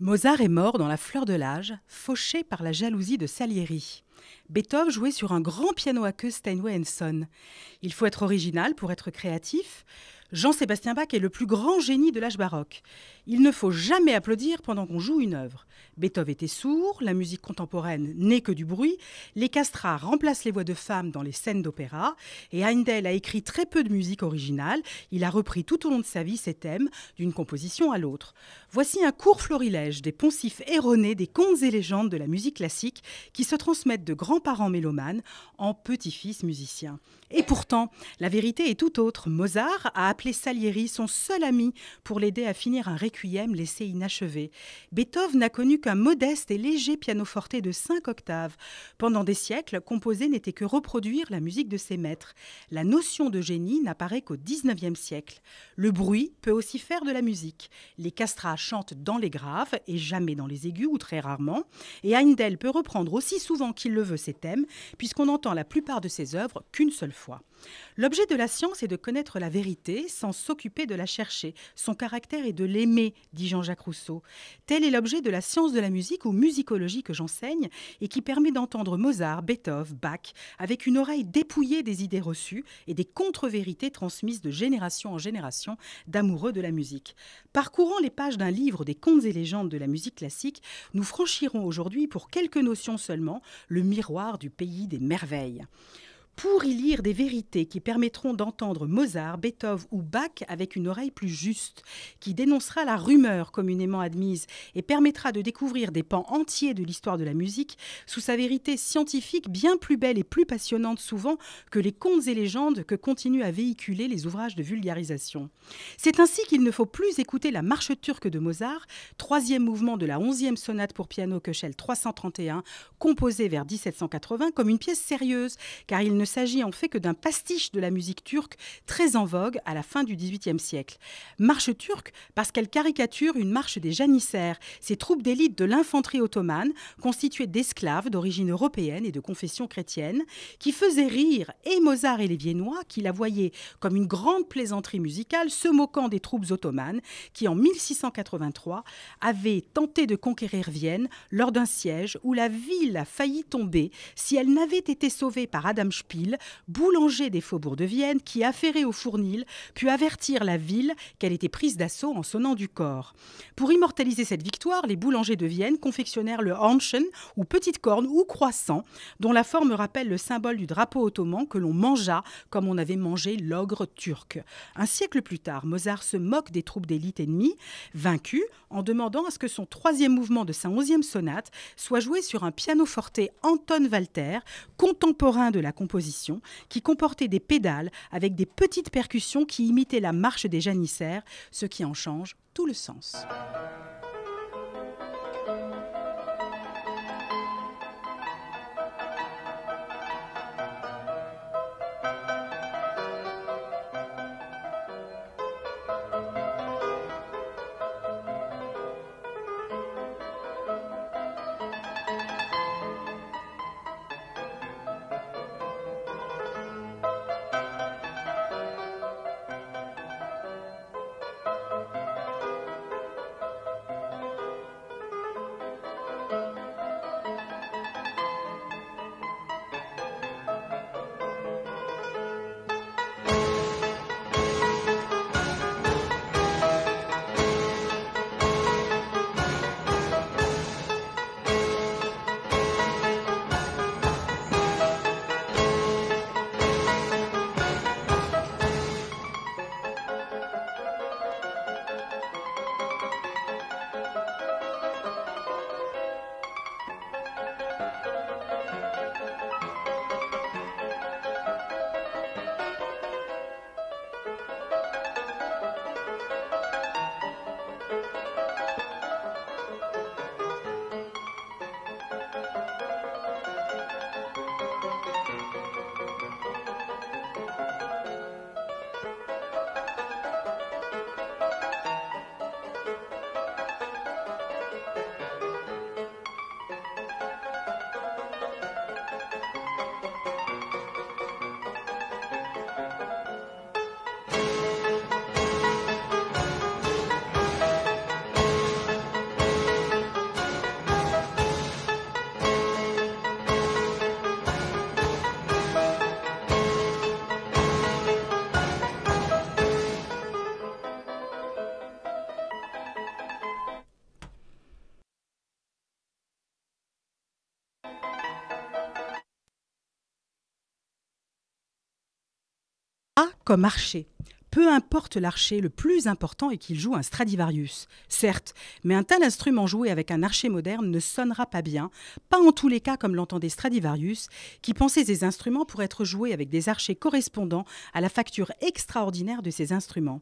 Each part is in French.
Mozart est mort dans la fleur de l'âge, fauché par la jalousie de Salieri. Beethoven jouait sur un grand piano à queue Steinway Son. Il faut être original pour être créatif. Jean-Sébastien Bach est le plus grand génie de l'âge baroque. Il ne faut jamais applaudir pendant qu'on joue une œuvre. Beethoven était sourd, la musique contemporaine n'est que du bruit, les castrats remplacent les voix de femmes dans les scènes d'opéra, et Heindel a écrit très peu de musique originale, il a repris tout au long de sa vie ses thèmes d'une composition à l'autre. Voici un court florilège des poncifs erronés des contes et légendes de la musique classique qui se transmettent de grands-parents mélomanes en petits-fils musiciens. Et pourtant, la vérité est tout autre. Salieri son seul ami pour l'aider à finir un requiem laissé inachevé. Beethoven n'a connu qu'un modeste et léger pianoforte de 5 octaves. Pendant des siècles, composer n'était que reproduire la musique de ses maîtres. La notion de génie n'apparaît qu'au XIXe siècle. Le bruit peut aussi faire de la musique. Les castrats chantent dans les graves et jamais dans les aigus ou très rarement. Et Heindel peut reprendre aussi souvent qu'il le veut ces thèmes, puisqu'on entend la plupart de ses œuvres qu'une seule fois. L'objet de la science est de connaître la vérité sans s'occuper de la chercher. Son caractère est de l'aimer, dit Jean-Jacques Rousseau. Tel est l'objet de la science de la musique ou musicologie que j'enseigne et qui permet d'entendre Mozart, Beethoven, Bach avec une oreille dépouillée des idées reçues et des contre-vérités transmises de génération en génération d'amoureux de la musique. Parcourant les pages d'un livre des contes et légendes de la musique classique, nous franchirons aujourd'hui pour quelques notions seulement le miroir du pays des merveilles pour y lire des vérités qui permettront d'entendre Mozart, Beethoven ou Bach avec une oreille plus juste, qui dénoncera la rumeur communément admise et permettra de découvrir des pans entiers de l'histoire de la musique sous sa vérité scientifique bien plus belle et plus passionnante souvent que les contes et légendes que continuent à véhiculer les ouvrages de vulgarisation. C'est ainsi qu'il ne faut plus écouter la marche turque de Mozart, troisième mouvement de la onzième sonate pour piano Köchel 331, composée vers 1780 comme une pièce sérieuse, car il ne ne s'agit en fait que d'un pastiche de la musique turque très en vogue à la fin du XVIIIe siècle. Marche turque parce qu'elle caricature une marche des janissaires, ces troupes d'élite de l'infanterie ottomane constituées d'esclaves d'origine européenne et de confession chrétienne, qui faisaient rire et Mozart et les Viennois, qui la voyaient comme une grande plaisanterie musicale, se moquant des troupes ottomanes qui, en 1683, avaient tenté de conquérir Vienne lors d'un siège où la ville a failli tomber si elle n'avait été sauvée par Adam boulanger des faubourgs de Vienne, qui, affairé au fournil, put avertir la ville qu'elle était prise d'assaut en sonnant du corps. Pour immortaliser cette victoire, les boulangers de Vienne confectionnèrent le Hanschen, ou petite corne, ou croissant, dont la forme rappelle le symbole du drapeau ottoman que l'on mangea comme on avait mangé l'ogre turc. Un siècle plus tard, Mozart se moque des troupes d'élite ennemies, vaincues, en demandant à ce que son troisième mouvement de sa onzième sonate soit joué sur un pianoforte Anton Walter, contemporain de la composition qui comportait des pédales avec des petites percussions qui imitaient la marche des janissaires, ce qui en change tout le sens. Comme archer. Peu importe l'archer, le plus important est qu'il joue un Stradivarius. Certes, mais un tel instrument joué avec un archer moderne ne sonnera pas bien, pas en tous les cas comme l'entendait Stradivarius, qui pensait ces instruments pour être joués avec des archers correspondant à la facture extraordinaire de ces instruments.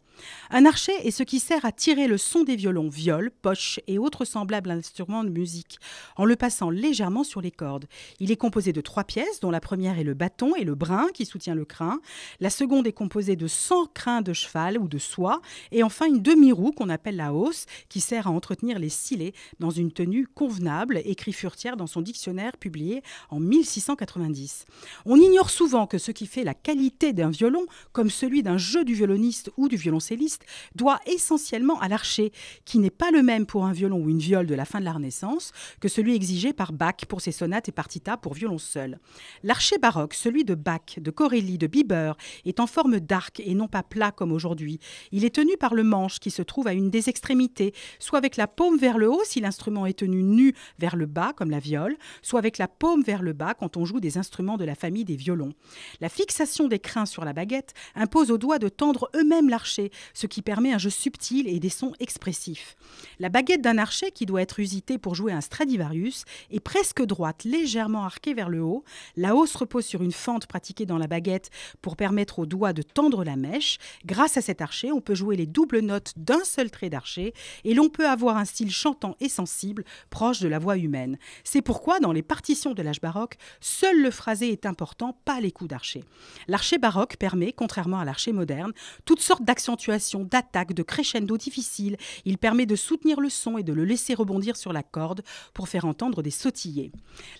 Un archet est ce qui sert à tirer le son des violons, viols, poches et autres semblables instruments de musique, en le passant légèrement sur les cordes. Il est composé de trois pièces, dont la première est le bâton et le brin qui soutient le crin. La seconde est composée de 100 crins de cheval ou de soie, et enfin une demi-roue qu'on appelle la hausse, qui sert à entretenir les silets dans une tenue convenable, écrit Furtière dans son dictionnaire publié en 1690. On ignore souvent que ce qui fait la qualité d'un violon, comme celui d'un jeu du violoniste ou du violoncelliste, doit essentiellement à l'archer, qui n'est pas le même pour un violon ou une viole de la fin de la Renaissance que celui exigé par Bach pour ses sonates et partitas pour violon seul. L'archer baroque, celui de Bach, de Corelli, de Bieber, est en forme d'arc et non pas plat comme aujourd'hui. Il est tenu par le manche qui se trouve à une des extrémités, soit avec la paume vers le haut si l'instrument est tenu nu vers le bas comme la viole, soit avec la paume vers le bas quand on joue des instruments de la famille des violons. La fixation des crins sur la baguette impose aux doigts de tendre eux-mêmes l'archer, ce qui permet un jeu subtil et des sons expressifs. La baguette d'un archer qui doit être usitée pour jouer un Stradivarius est presque droite, légèrement arquée vers le haut. La hausse repose sur une fente pratiquée dans la baguette pour permettre aux doigts de tendre la mèche. Grâce à cet archer, on peut jouer les doubles notes d'un seul trait d'archer et l'on peut avoir un style chantant et sensible proche de la voix humaine. C'est pourquoi dans les partitions de l'âge baroque, seul le phrasé est important, pas les coups d'archer. L'archer baroque permet, contrairement à l'archer moderne, toutes sortes d'accentuations, d'attaques, de crescendo difficiles. Il permet de soutenir le son et de le laisser rebondir sur la corde pour faire entendre des sautillés.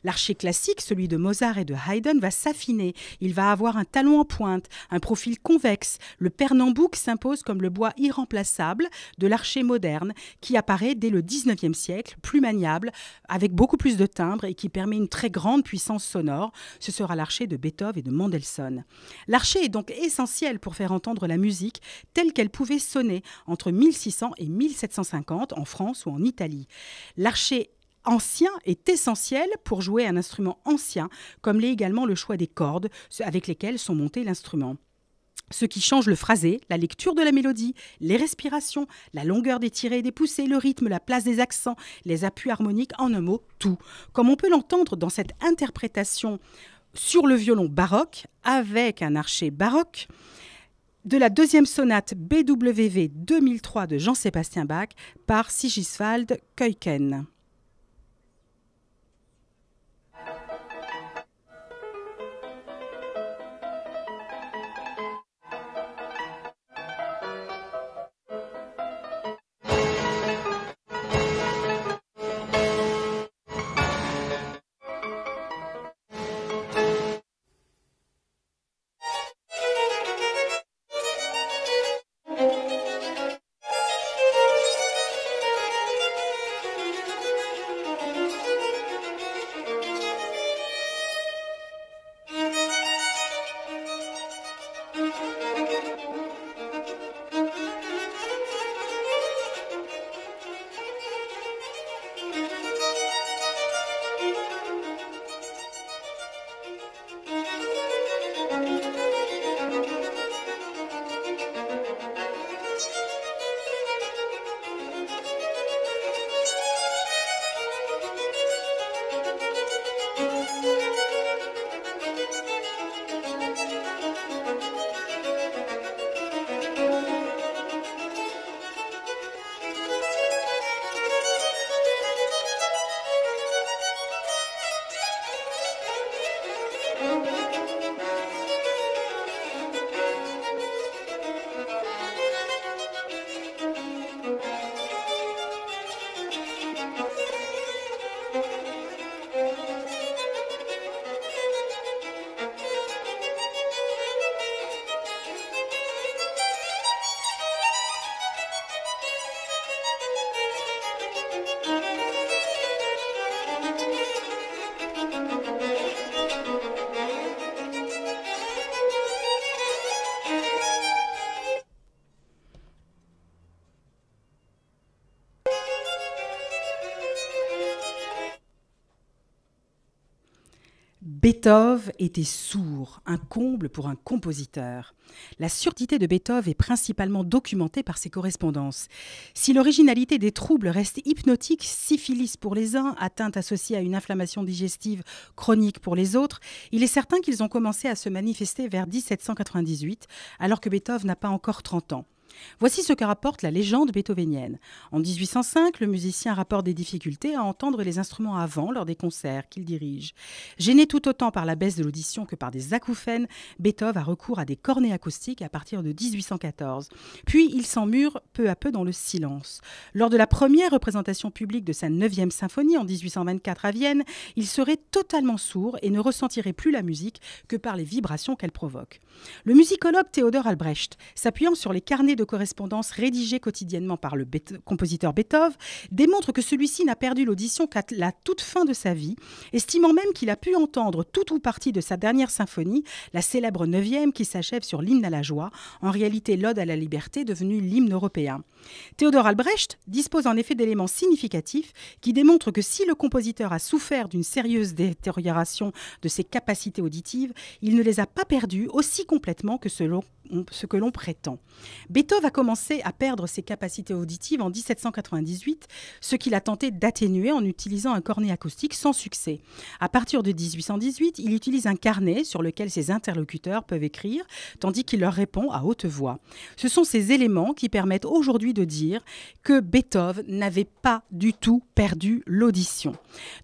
L'archer classique, celui de Mozart et de Haydn, va s'affiner. Il va avoir un talon en pointe, un profil convexe, le Pernambouc s'impose comme le bois irremplaçable de l'archer moderne qui apparaît dès le 19e siècle, plus maniable, avec beaucoup plus de timbre et qui permet une très grande puissance sonore. Ce sera l'archer de Beethoven et de Mendelssohn. L'archer est donc essentiel pour faire entendre la musique telle qu'elle pouvait sonner entre 1600 et 1750 en France ou en Italie. L'archer ancien est essentiel pour jouer un instrument ancien, comme l'est également le choix des cordes avec lesquelles sont montés l'instrument ce qui change le phrasé, la lecture de la mélodie, les respirations, la longueur des tirés et des poussées, le rythme, la place des accents, les appuis harmoniques, en un mot, tout. Comme on peut l'entendre dans cette interprétation sur le violon baroque avec un archer baroque de la deuxième sonate BWV 2003 de Jean-Sébastien Bach par Sigiswald Keuken. Beethoven était sourd, un comble pour un compositeur. La surdité de Beethoven est principalement documentée par ses correspondances. Si l'originalité des troubles reste hypnotique, syphilis pour les uns, atteinte associée à une inflammation digestive chronique pour les autres, il est certain qu'ils ont commencé à se manifester vers 1798, alors que Beethoven n'a pas encore 30 ans. Voici ce que rapporte la légende beethovenienne. En 1805, le musicien rapporte des difficultés à entendre les instruments avant lors des concerts qu'il dirige. Gêné tout autant par la baisse de l'audition que par des acouphènes, Beethoven a recours à des cornets acoustiques à partir de 1814. Puis il s'emmure peu à peu dans le silence. Lors de la première représentation publique de sa 9e symphonie en 1824 à Vienne, il serait totalement sourd et ne ressentirait plus la musique que par les vibrations qu'elle provoque. Le musicologue Theodor Albrecht, s'appuyant sur les carnets de correspondance rédigée quotidiennement par le compositeur Beethoven démontre que celui-ci n'a perdu l'audition qu'à la toute fin de sa vie, estimant même qu'il a pu entendre tout ou partie de sa dernière symphonie, la célèbre neuvième qui s'achève sur l'hymne à la joie, en réalité l'ode à la liberté devenue l'hymne européen. Théodore Albrecht dispose en effet d'éléments significatifs qui démontrent que si le compositeur a souffert d'une sérieuse détérioration de ses capacités auditives, il ne les a pas perdues aussi complètement que ce que l'on prétend. Beethoven a commencé à perdre ses capacités auditives en 1798, ce qu'il a tenté d'atténuer en utilisant un cornet acoustique sans succès. À partir de 1818, il utilise un carnet sur lequel ses interlocuteurs peuvent écrire, tandis qu'il leur répond à haute voix. Ce sont ces éléments qui permettent aujourd'hui de dire que Beethoven n'avait pas du tout perdu l'audition.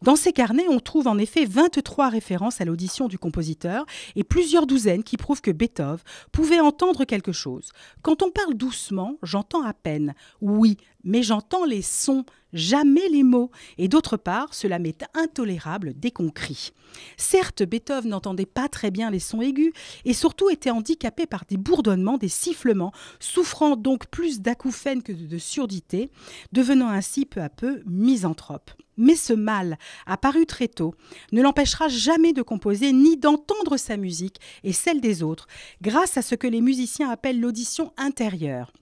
Dans ces carnets, on trouve en effet 23 références à l'audition du compositeur et plusieurs douzaines qui prouvent que Beethoven pouvait entendre quelque chose. Quand on parle doucement, j'entends à peine. Oui, mais j'entends les sons, jamais les mots. Et d'autre part, cela m'est intolérable dès qu'on crie. Certes, Beethoven n'entendait pas très bien les sons aigus et surtout était handicapé par des bourdonnements, des sifflements, souffrant donc plus d'acouphènes que de surdité, devenant ainsi peu à peu misanthrope. Mais ce mal, apparu très tôt, ne l'empêchera jamais de composer ni d'entendre sa musique et celle des autres, grâce à ce que les musiciens appellent l'audition intérieure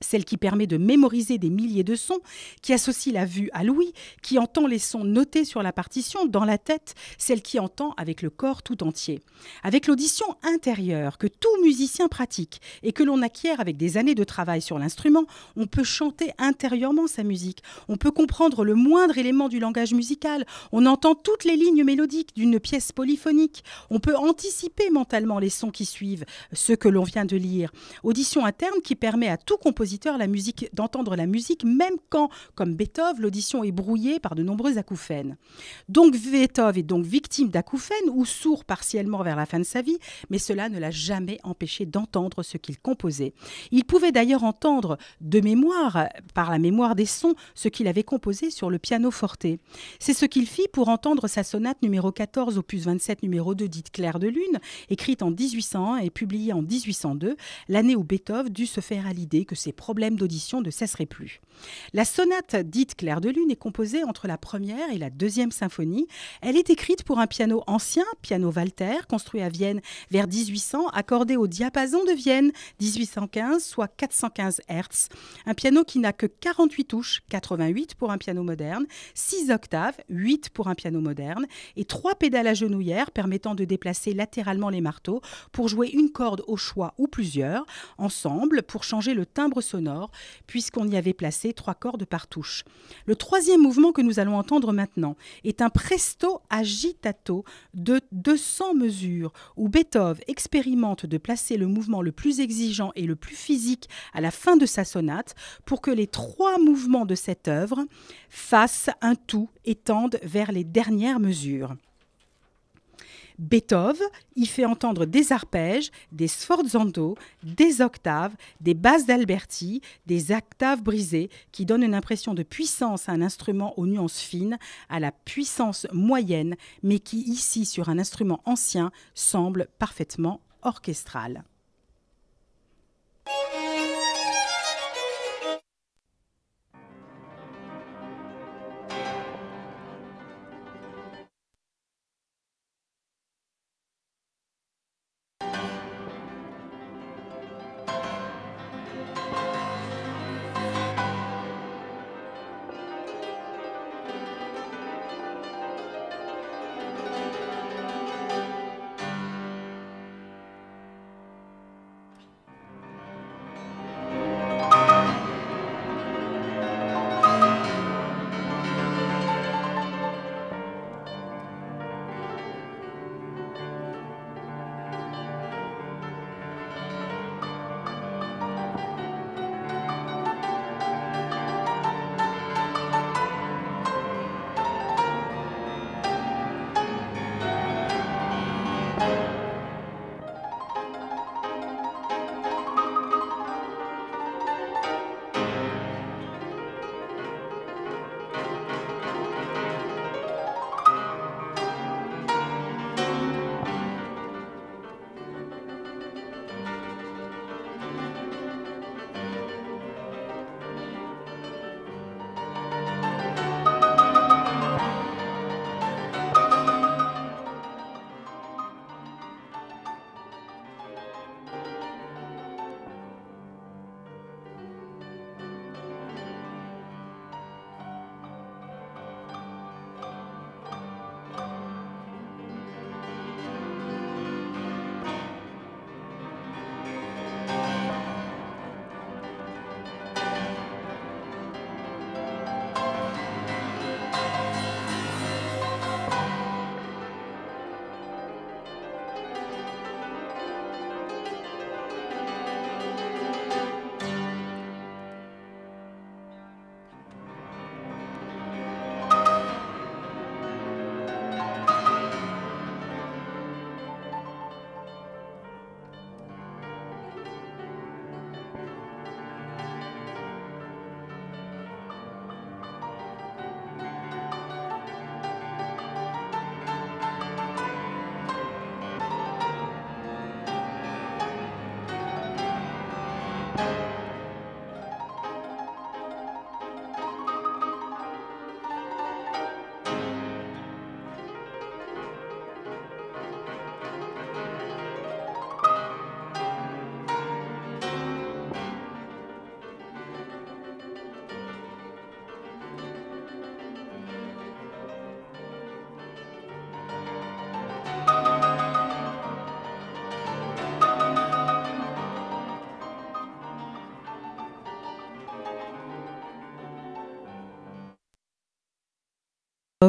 celle qui permet de mémoriser des milliers de sons, qui associe la vue à l'ouïe, qui entend les sons notés sur la partition dans la tête, celle qui entend avec le corps tout entier. Avec l'audition intérieure que tout musicien pratique et que l'on acquiert avec des années de travail sur l'instrument, on peut chanter intérieurement sa musique, on peut comprendre le moindre élément du langage musical, on entend toutes les lignes mélodiques d'une pièce polyphonique, on peut anticiper mentalement les sons qui suivent, ceux que l'on vient de lire. Audition interne qui permet à tout compositeur la musique, d'entendre la musique, même quand, comme Beethoven, l'audition est brouillée par de nombreux acouphènes. Donc Beethoven est donc victime d'acouphènes ou sourd partiellement vers la fin de sa vie, mais cela ne l'a jamais empêché d'entendre ce qu'il composait. Il pouvait d'ailleurs entendre de mémoire, par la mémoire des sons, ce qu'il avait composé sur le piano forte. C'est ce qu'il fit pour entendre sa sonate numéro 14 opus 27 numéro 2 dite Claire de Lune, écrite en 1801 et publiée en 1802, l'année où Beethoven dut se faire à l'idée que ses problèmes d'audition ne cesseraient plus. La sonate dite Claire de Lune est composée entre la première et la deuxième symphonie. Elle est écrite pour un piano ancien, piano Walter, construit à Vienne vers 1800, accordé au diapason de Vienne 1815, soit 415 Hz. Un piano qui n'a que 48 touches, 88 pour un piano moderne, 6 octaves, 8 pour un piano moderne, et 3 pédales à genouillère permettant de déplacer latéralement les marteaux pour jouer une corde au choix ou plusieurs, ensemble pour changer le timbre sonore, puisqu'on y avait placé trois cordes par touche. Le troisième mouvement que nous allons entendre maintenant est un presto agitato de 200 mesures, où Beethoven expérimente de placer le mouvement le plus exigeant et le plus physique à la fin de sa sonate pour que les trois mouvements de cette œuvre fassent un tout et tendent vers les dernières mesures. Beethoven. Y fait entendre des arpèges, des sforzando, des octaves, des basses d'Alberti, des octaves brisées qui donnent une impression de puissance à un instrument aux nuances fines, à la puissance moyenne, mais qui ici sur un instrument ancien semble parfaitement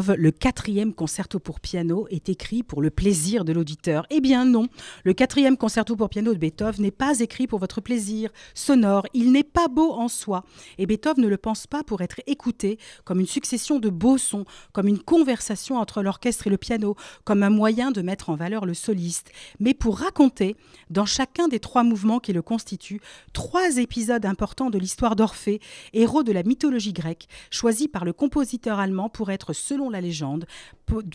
Le quatrième concerto pour piano est écrit pour le plaisir de l'auditeur. Eh bien non, le quatrième concerto pour piano de Beethoven n'est pas écrit pour votre plaisir sonore. Il n'est pas beau en soi. Et Beethoven ne le pense pas pour être écouté comme une succession de beaux sons, comme une conversation entre l'orchestre et le piano, comme un moyen de mettre en valeur le soliste, mais pour raconter, dans chacun des trois mouvements qui le constituent, trois épisodes importants de l'histoire d'Orphée, héros de la mythologie grecque, choisi par le compositeur allemand pour être selon la légende,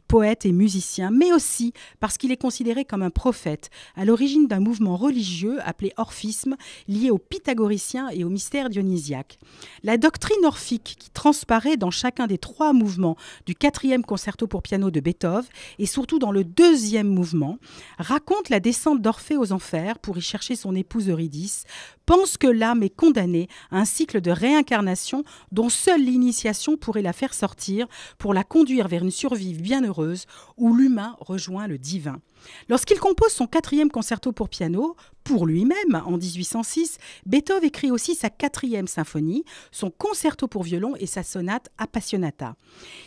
poète et musicien, mais aussi parce qu'il est considéré comme un prophète, à l'origine d'un mouvement religieux appelé orphisme, lié aux pythagoriciens et au mystère dionysiaque. La doctrine orphique qui transparaît dans chacun des trois mouvements du quatrième concerto pour piano de Beethoven, et surtout dans le deuxième mouvement, raconte la descente d'Orphée aux enfers pour y chercher son épouse Eurydice, pense que l'âme est condamnée à un cycle de réincarnation dont seule l'initiation pourrait la faire sortir pour la conduire vers une survie bienheureuse où l'humain rejoint le divin. Lorsqu'il compose son quatrième concerto pour piano, pour lui-même, en 1806, Beethoven écrit aussi sa quatrième symphonie, son concerto pour violon et sa sonate Appassionata.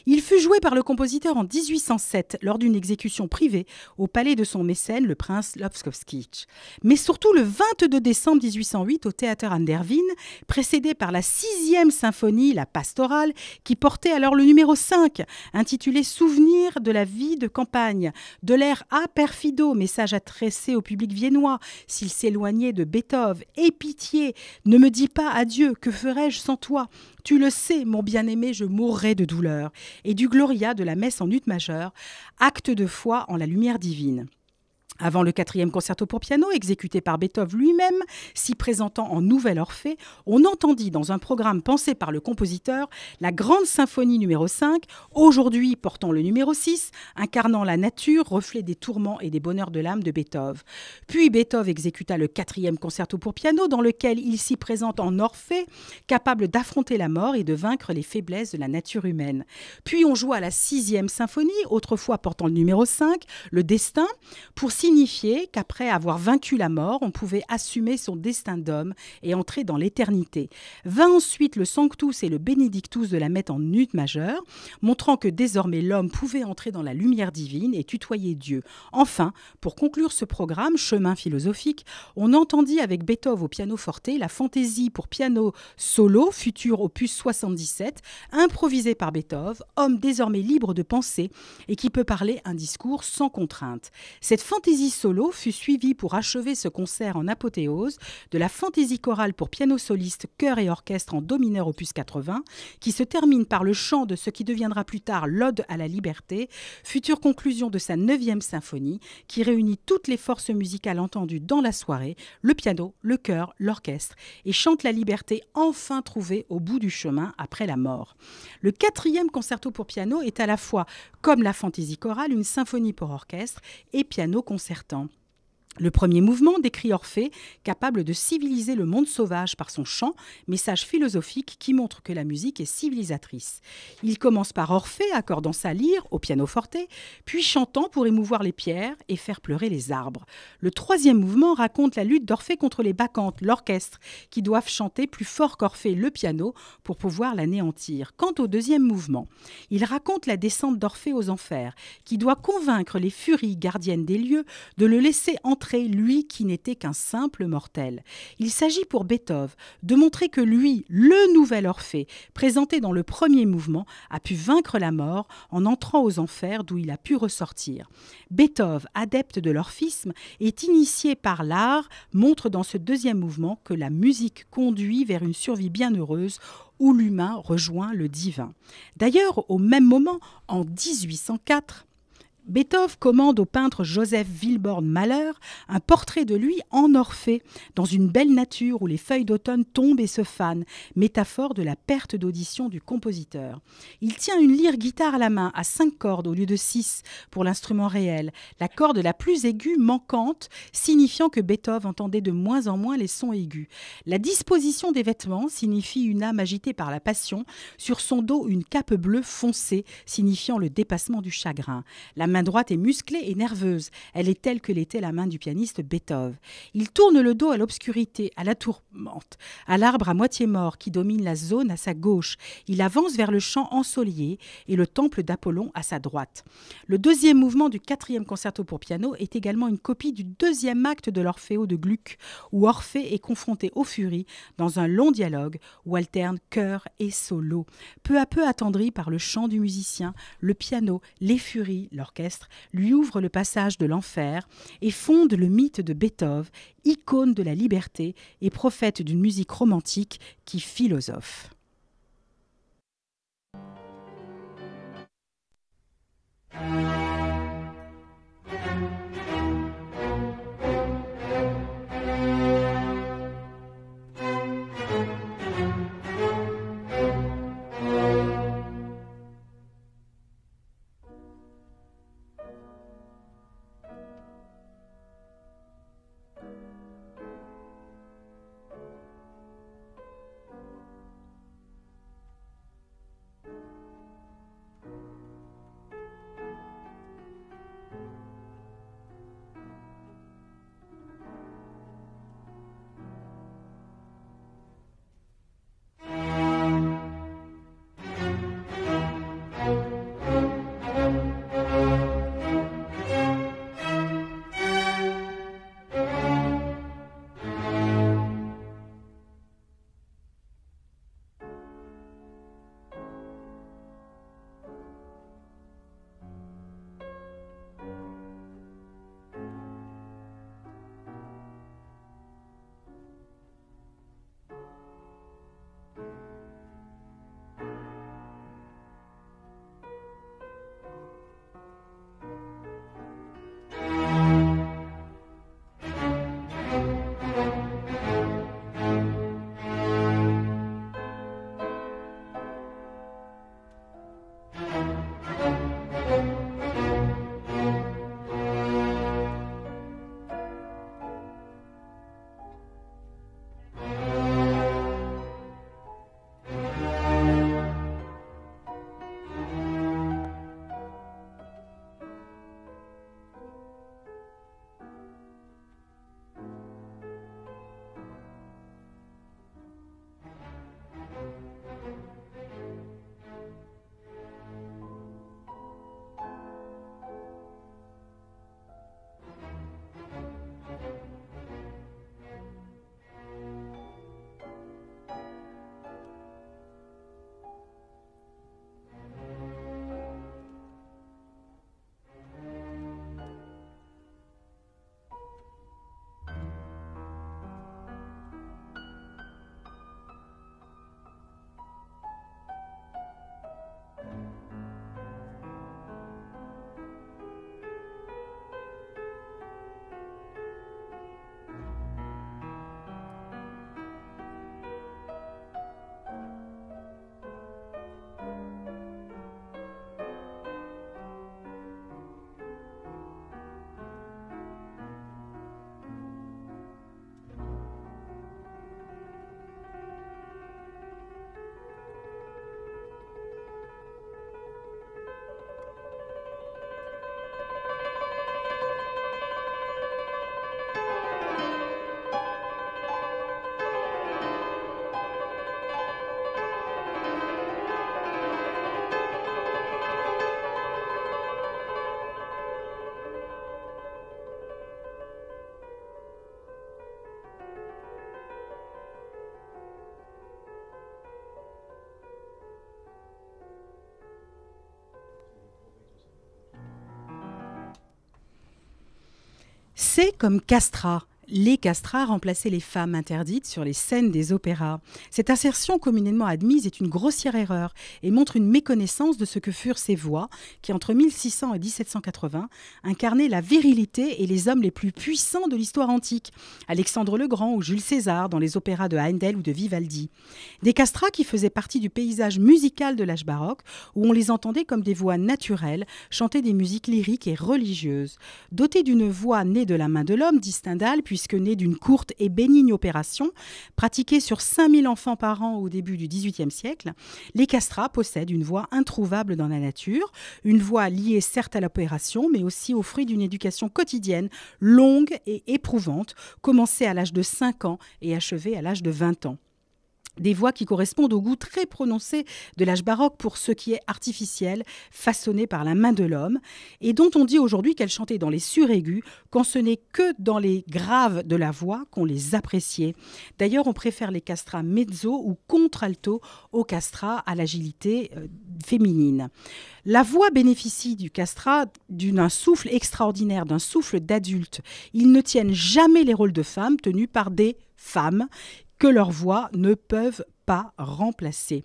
Il fut joué par le compositeur en 1807 lors d'une exécution privée au palais de son mécène, le prince Lobkowski. Mais surtout le 22 décembre 1808 au théâtre Andervin, précédé par la sixième symphonie, la pastorale, qui portait alors le numéro 5, intitulé Souvenir de la vie de campagne, de l'air A perfido, message adressé au public viennois, s'il s'éloignait de Beethoven. Aie pitié, ne me dis pas adieu, que ferais-je sans toi? Tu le sais, mon bien-aimé, je mourrais de douleur. Et du Gloria de la messe en ut majeure, acte de foi en la lumière divine. Avant le quatrième concerto pour piano, exécuté par Beethoven lui-même, s'y présentant en Nouvelle Orphée, on entendit dans un programme pensé par le compositeur la grande symphonie numéro 5, aujourd'hui portant le numéro 6, incarnant la nature, reflet des tourments et des bonheurs de l'âme de Beethoven. Puis Beethoven exécuta le quatrième concerto pour piano, dans lequel il s'y présente en Orphée, capable d'affronter la mort et de vaincre les faiblesses de la nature humaine. Puis on joua la sixième symphonie, autrefois portant le numéro 5, le destin, pour signifiait qu'après avoir vaincu la mort, on pouvait assumer son destin d'homme et entrer dans l'éternité. Vint ensuite le Sanctus et le Benedictus de la mette en ut majeure, montrant que désormais l'homme pouvait entrer dans la lumière divine et tutoyer Dieu. Enfin, pour conclure ce programme, chemin philosophique, on entendit avec Beethoven au piano forte la fantaisie pour piano solo, futur opus 77, improvisé par Beethoven, homme désormais libre de penser et qui peut parler un discours sans contrainte. Cette fantaisie solo fut suivi pour achever ce concert en apothéose de la fantaisie chorale pour piano soliste, chœur et orchestre en do mineur opus 80, qui se termine par le chant de ce qui deviendra plus tard l'Ode à la liberté, future conclusion de sa neuvième symphonie, qui réunit toutes les forces musicales entendues dans la soirée, le piano, le chœur, l'orchestre, et chante la liberté enfin trouvée au bout du chemin après la mort. Le quatrième concerto pour piano est à la fois, comme la fantaisie chorale, une symphonie pour orchestre et piano concert certain. Le premier mouvement décrit Orphée, capable de civiliser le monde sauvage par son chant, message philosophique qui montre que la musique est civilisatrice. Il commence par Orphée accordant sa lyre au piano forte, puis chantant pour émouvoir les pierres et faire pleurer les arbres. Le troisième mouvement raconte la lutte d'Orphée contre les bacchantes, l'orchestre, qui doivent chanter plus fort qu'Orphée le piano pour pouvoir l'anéantir. Quant au deuxième mouvement, il raconte la descente d'Orphée aux enfers, qui doit convaincre les furies gardiennes des lieux de le laisser entrer lui qui n'était qu'un simple mortel. Il s'agit pour Beethoven de montrer que lui, le nouvel Orphée, présenté dans le premier mouvement, a pu vaincre la mort en entrant aux enfers d'où il a pu ressortir. Beethoven, adepte de l'orphisme, est initié par l'art, montre dans ce deuxième mouvement que la musique conduit vers une survie bienheureuse où l'humain rejoint le divin. D'ailleurs, au même moment, en 1804, Beethoven commande au peintre Joseph Wilborn Malheur un portrait de lui en Orphée, dans une belle nature où les feuilles d'automne tombent et se fanent, métaphore de la perte d'audition du compositeur. Il tient une lyre guitare à la main à cinq cordes au lieu de six pour l'instrument réel, la corde la plus aiguë manquante, signifiant que Beethoven entendait de moins en moins les sons aigus. La disposition des vêtements signifie une âme agitée par la passion, sur son dos une cape bleue foncée, signifiant le dépassement du chagrin. La main droite est musclée et nerveuse. Elle est telle que l'était la main du pianiste Beethoven. Il tourne le dos à l'obscurité, à la tourmente, à l'arbre à moitié mort qui domine la zone à sa gauche. Il avance vers le champ ensoleillé et le temple d'Apollon à sa droite. Le deuxième mouvement du quatrième concerto pour piano est également une copie du deuxième acte de l'Orphéo de Gluck, où Orphée est confronté aux furies dans un long dialogue où alternent chœur et solo. Peu à peu attendri par le chant du musicien, le piano, les furies, l'orchestre, lui ouvrent le passage de l'enfer et fondent le mythe de Beethoven, icône de la liberté et prophète d'une musique romantique qui philosophe. C'est comme Castra, les castrats remplaçaient les femmes interdites sur les scènes des opéras. Cette assertion communément admise est une grossière erreur et montre une méconnaissance de ce que furent ces voix qui, entre 1600 et 1780, incarnaient la virilité et les hommes les plus puissants de l'histoire antique, Alexandre le Grand ou Jules César dans les opéras de Handel ou de Vivaldi. Des castrats qui faisaient partie du paysage musical de l'âge baroque, où on les entendait comme des voix naturelles, chanter des musiques lyriques et religieuses. Dotés d'une voix née de la main de l'homme, dit Stendhal, puis puisque né d'une courte et bénigne opération, pratiquée sur 5000 enfants par an au début du XVIIIe siècle, les castrats possèdent une voix introuvable dans la nature, une voix liée certes à l'opération, mais aussi au fruit d'une éducation quotidienne longue et éprouvante, commencée à l'âge de 5 ans et achevée à l'âge de 20 ans des voix qui correspondent au goût très prononcé de l'âge baroque pour ce qui est artificiel, façonné par la main de l'homme, et dont on dit aujourd'hui qu'elles chantaient dans les suraigus, quand ce n'est que dans les graves de la voix qu'on les appréciait. D'ailleurs, on préfère les castrats mezzo ou contralto aux castrats à l'agilité euh, féminine. La voix bénéficie du castrat d'un souffle extraordinaire, d'un souffle d'adulte. Ils ne tiennent jamais les rôles de femmes tenus par des femmes que leurs voix ne peuvent pas remplacer.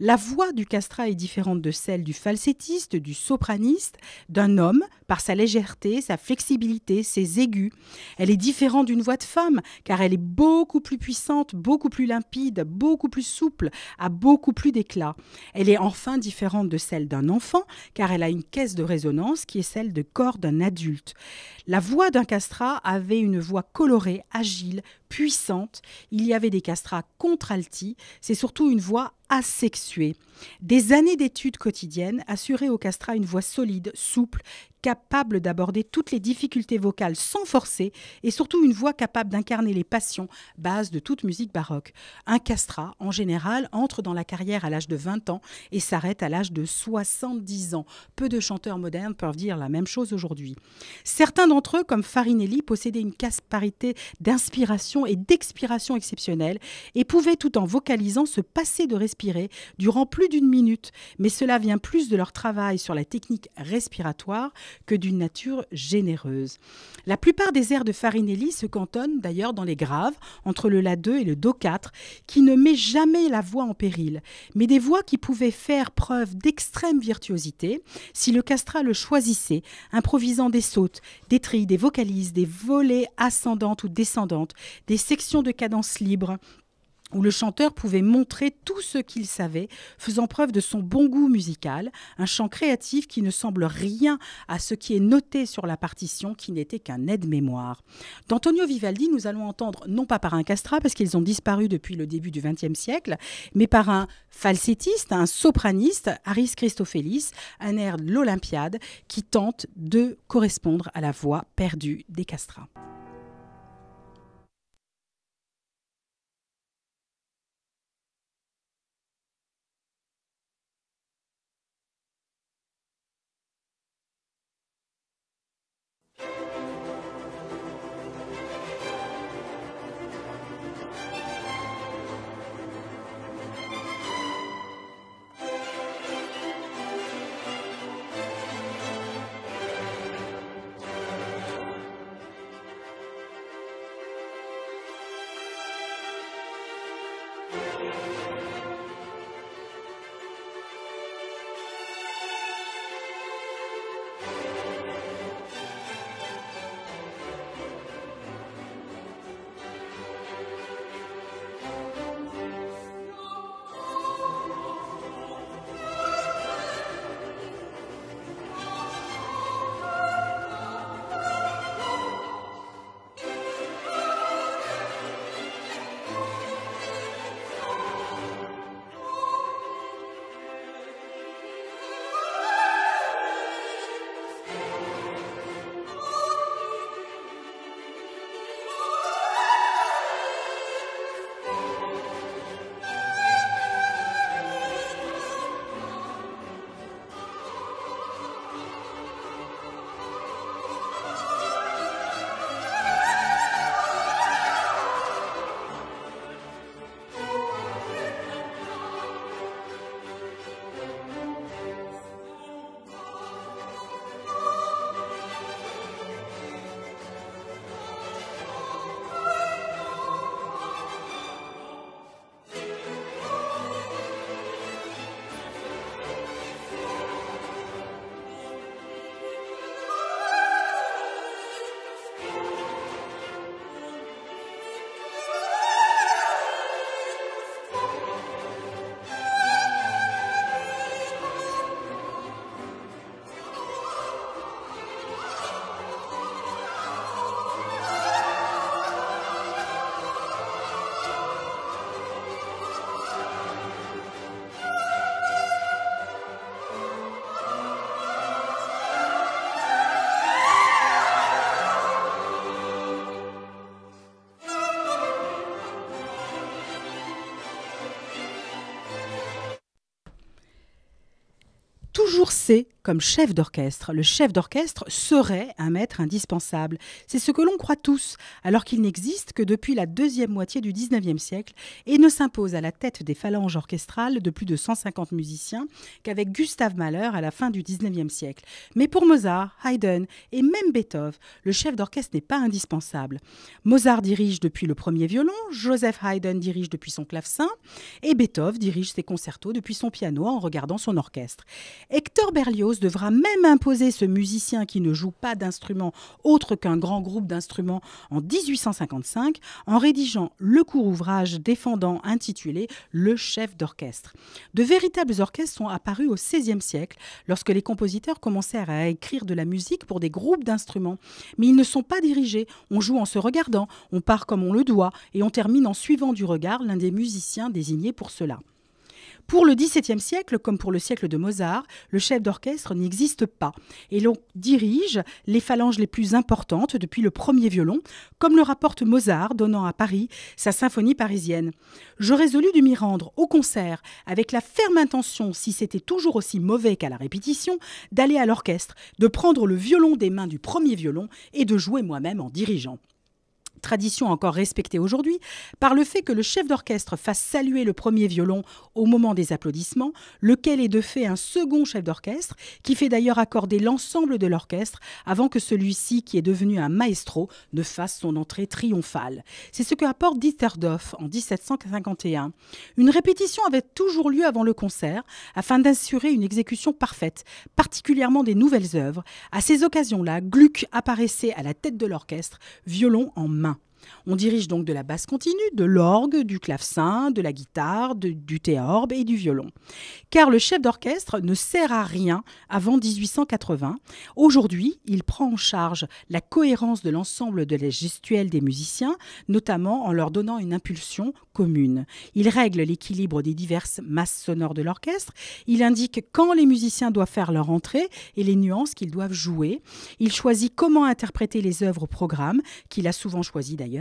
La voix du castrat est différente de celle du falsettiste, du sopraniste, d'un homme par sa légèreté, sa flexibilité, ses aigus. Elle est différente d'une voix de femme car elle est beaucoup plus puissante, beaucoup plus limpide, beaucoup plus souple, a beaucoup plus d'éclat. Elle est enfin différente de celle d'un enfant car elle a une caisse de résonance qui est celle de corps d'un adulte. La voix d'un castrat avait une voix colorée, agile, puissante. Il y avait des castrats contraltis, c'est surtout une voix asexuée. Des années d'études quotidiennes assuraient au castrat une voix solide, souple, capable d'aborder toutes les difficultés vocales sans forcer et surtout une voix capable d'incarner les passions, base de toute musique baroque. Un castrat, en général, entre dans la carrière à l'âge de 20 ans et s'arrête à l'âge de 70 ans. Peu de chanteurs modernes peuvent dire la même chose aujourd'hui. Certains d'entre eux, comme Farinelli, possédaient une casse-parité d'inspiration et d'expiration exceptionnelle et pouvaient, tout en vocalisant, se passer de durant plus d'une minute. Mais cela vient plus de leur travail sur la technique respiratoire que d'une nature généreuse. La plupart des airs de Farinelli se cantonnent d'ailleurs dans les graves, entre le La2 et le Do4, qui ne met jamais la voix en péril, mais des voix qui pouvaient faire preuve d'extrême virtuosité si le castrat le choisissait, improvisant des sautes, des trilles, des vocalises, des volées ascendantes ou descendantes, des sections de cadence libre, où le chanteur pouvait montrer tout ce qu'il savait, faisant preuve de son bon goût musical, un chant créatif qui ne semble rien à ce qui est noté sur la partition, qui n'était qu'un aide-mémoire. D'Antonio Vivaldi, nous allons entendre, non pas par un castrat, parce qu'ils ont disparu depuis le début du XXe siècle, mais par un falsettiste, un sopraniste, Aris Christofelis, un air de l'Olympiade, qui tente de correspondre à la voix perdue des castrats. Toujours C comme chef d'orchestre. Le chef d'orchestre serait un maître indispensable. C'est ce que l'on croit tous, alors qu'il n'existe que depuis la deuxième moitié du XIXe siècle et ne s'impose à la tête des phalanges orchestrales de plus de 150 musiciens qu'avec Gustave Mahler à la fin du XIXe siècle. Mais pour Mozart, Haydn et même Beethoven, le chef d'orchestre n'est pas indispensable. Mozart dirige depuis le premier violon, Joseph Haydn dirige depuis son clavecin et Beethoven dirige ses concertos depuis son piano en regardant son orchestre. Hector Berlioz devra même imposer ce musicien qui ne joue pas d'instrument autre qu'un grand groupe d'instruments en 1855 en rédigeant le court ouvrage défendant intitulé Le chef d'orchestre. De véritables orchestres sont apparus au XVIe siècle lorsque les compositeurs commencèrent à écrire de la musique pour des groupes d'instruments. Mais ils ne sont pas dirigés, on joue en se regardant, on part comme on le doit et on termine en suivant du regard l'un des musiciens désignés pour cela. Pour le XVIIe siècle, comme pour le siècle de Mozart, le chef d'orchestre n'existe pas et l'on dirige les phalanges les plus importantes depuis le premier violon, comme le rapporte Mozart donnant à Paris sa symphonie parisienne. Je résolus de m'y rendre au concert avec la ferme intention, si c'était toujours aussi mauvais qu'à la répétition, d'aller à l'orchestre, de prendre le violon des mains du premier violon et de jouer moi-même en dirigeant tradition encore respectée aujourd'hui, par le fait que le chef d'orchestre fasse saluer le premier violon au moment des applaudissements, lequel est de fait un second chef d'orchestre, qui fait d'ailleurs accorder l'ensemble de l'orchestre avant que celui-ci, qui est devenu un maestro, ne fasse son entrée triomphale. C'est ce que apporte Dieterdorf en 1751. Une répétition avait toujours lieu avant le concert, afin d'assurer une exécution parfaite, particulièrement des nouvelles œuvres. À ces occasions-là, Gluck apparaissait à la tête de l'orchestre, violon en main. On dirige donc de la basse continue, de l'orgue, du clavecin, de la guitare, du théorbe et du violon. Car le chef d'orchestre ne sert à rien avant 1880. Aujourd'hui, il prend en charge la cohérence de l'ensemble de la des musiciens, notamment en leur donnant une impulsion commune. Il règle l'équilibre des diverses masses sonores de l'orchestre. Il indique quand les musiciens doivent faire leur entrée et les nuances qu'ils doivent jouer. Il choisit comment interpréter les œuvres au programme, qu'il a souvent choisi d'ailleurs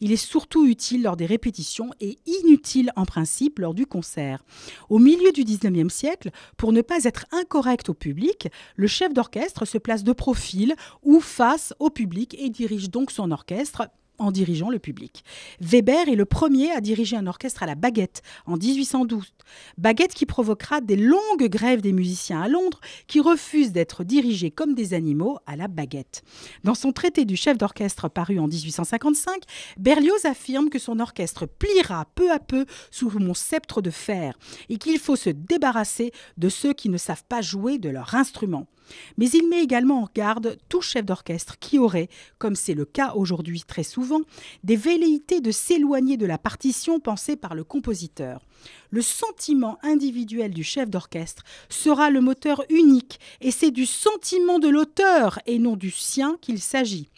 il est surtout utile lors des répétitions et inutile en principe lors du concert. Au milieu du 19e siècle, pour ne pas être incorrect au public, le chef d'orchestre se place de profil ou face au public et dirige donc son orchestre en dirigeant le public. Weber est le premier à diriger un orchestre à la baguette en 1812. Baguette qui provoquera des longues grèves des musiciens à Londres qui refusent d'être dirigés comme des animaux à la baguette. Dans son traité du chef d'orchestre paru en 1855, Berlioz affirme que son orchestre pliera peu à peu sous mon sceptre de fer et qu'il faut se débarrasser de ceux qui ne savent pas jouer de leur instrument. Mais il met également en garde tout chef d'orchestre qui aurait, comme c'est le cas aujourd'hui très souvent, des velléités de s'éloigner de la partition pensée par le compositeur. Le sentiment individuel du chef d'orchestre sera le moteur unique, et c'est du sentiment de l'auteur et non du sien qu'il s'agit.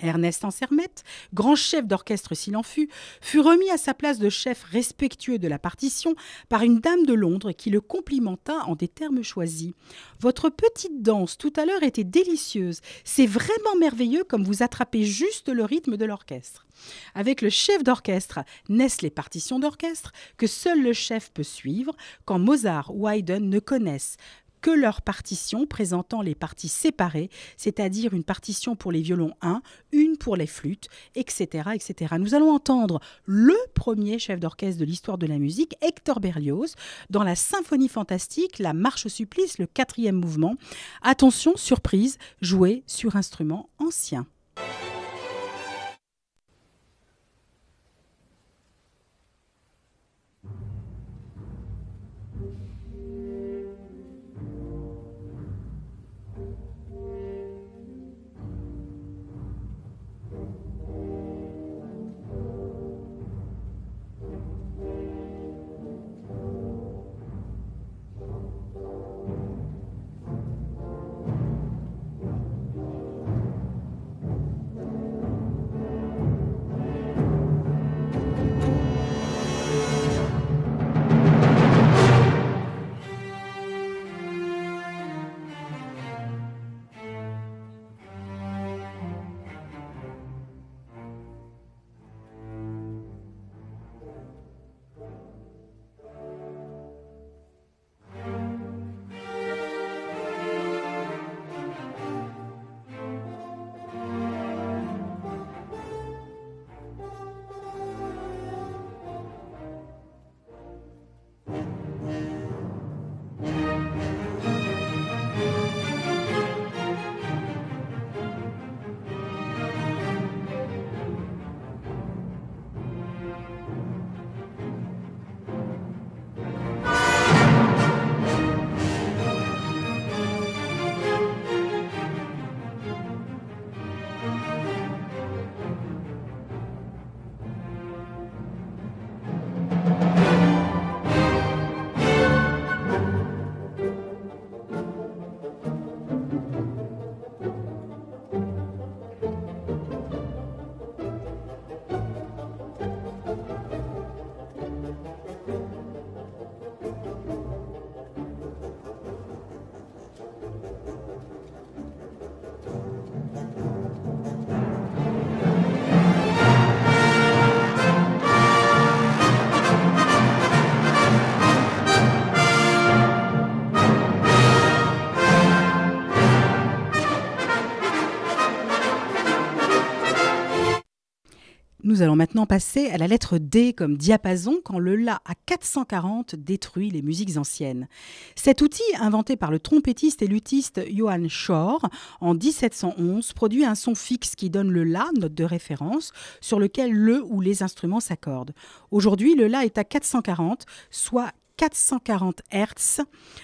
Ernest Ansermet, grand chef d'orchestre s'il en fut, fut remis à sa place de chef respectueux de la partition par une dame de Londres qui le complimenta en des termes choisis. Votre petite danse tout à l'heure était délicieuse. C'est vraiment merveilleux comme vous attrapez juste le rythme de l'orchestre. Avec le chef d'orchestre naissent les partitions d'orchestre que seul le chef peut suivre quand Mozart ou Haydn ne connaissent que leur partition présentant les parties séparées, c'est-à-dire une partition pour les violons 1, une pour les flûtes, etc., etc. Nous allons entendre le premier chef d'orchestre de l'histoire de la musique, Hector Berlioz, dans la symphonie fantastique, la marche au supplice, le quatrième mouvement. Attention, surprise, joué sur instrument ancien. Nous allons maintenant passer à la lettre D comme diapason quand le La à 440 détruit les musiques anciennes. Cet outil, inventé par le trompettiste et luthiste Johann Schor en 1711, produit un son fixe qui donne le La, note de référence, sur lequel le ou les instruments s'accordent. Aujourd'hui, le La est à 440, soit 440 Hz,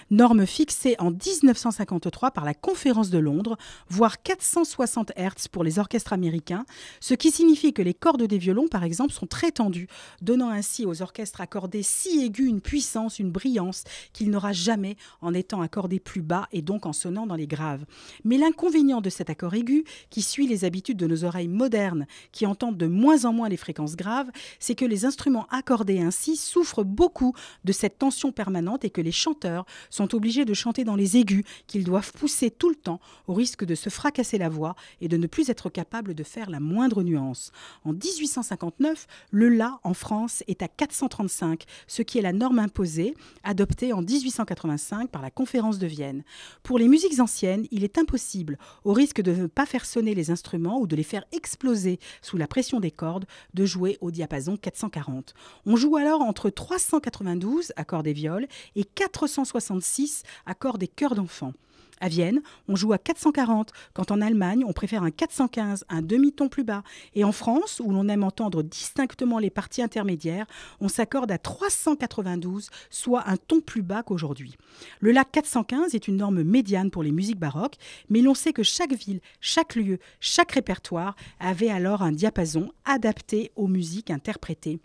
norme fixée en 1953 par la Conférence de Londres, voire 460 Hz pour les orchestres américains, ce qui signifie que les cordes des violons, par exemple, sont très tendues, donnant ainsi aux orchestres accordés si aigus une puissance, une brillance qu'il n'aura jamais en étant accordé plus bas et donc en sonnant dans les graves. Mais l'inconvénient de cet accord aigu, qui suit les habitudes de nos oreilles modernes, qui entendent de moins en moins les fréquences graves, c'est que les instruments accordés ainsi souffrent beaucoup de cette tension permanente et que les chanteurs sont obligés de chanter dans les aigus qu'ils doivent pousser tout le temps au risque de se fracasser la voix et de ne plus être capables de faire la moindre nuance. En 1859, le La en France est à 435, ce qui est la norme imposée, adoptée en 1885 par la Conférence de Vienne. Pour les musiques anciennes, il est impossible, au risque de ne pas faire sonner les instruments ou de les faire exploser sous la pression des cordes, de jouer au diapason 440. On joue alors entre 392 à des viols et 466 accords des chœurs d'enfants. À Vienne, on joue à 440, quand en Allemagne, on préfère un 415, un demi-ton plus bas. Et en France, où l'on aime entendre distinctement les parties intermédiaires, on s'accorde à 392, soit un ton plus bas qu'aujourd'hui. Le lac 415 est une norme médiane pour les musiques baroques, mais l'on sait que chaque ville, chaque lieu, chaque répertoire avait alors un diapason adapté aux musiques interprétées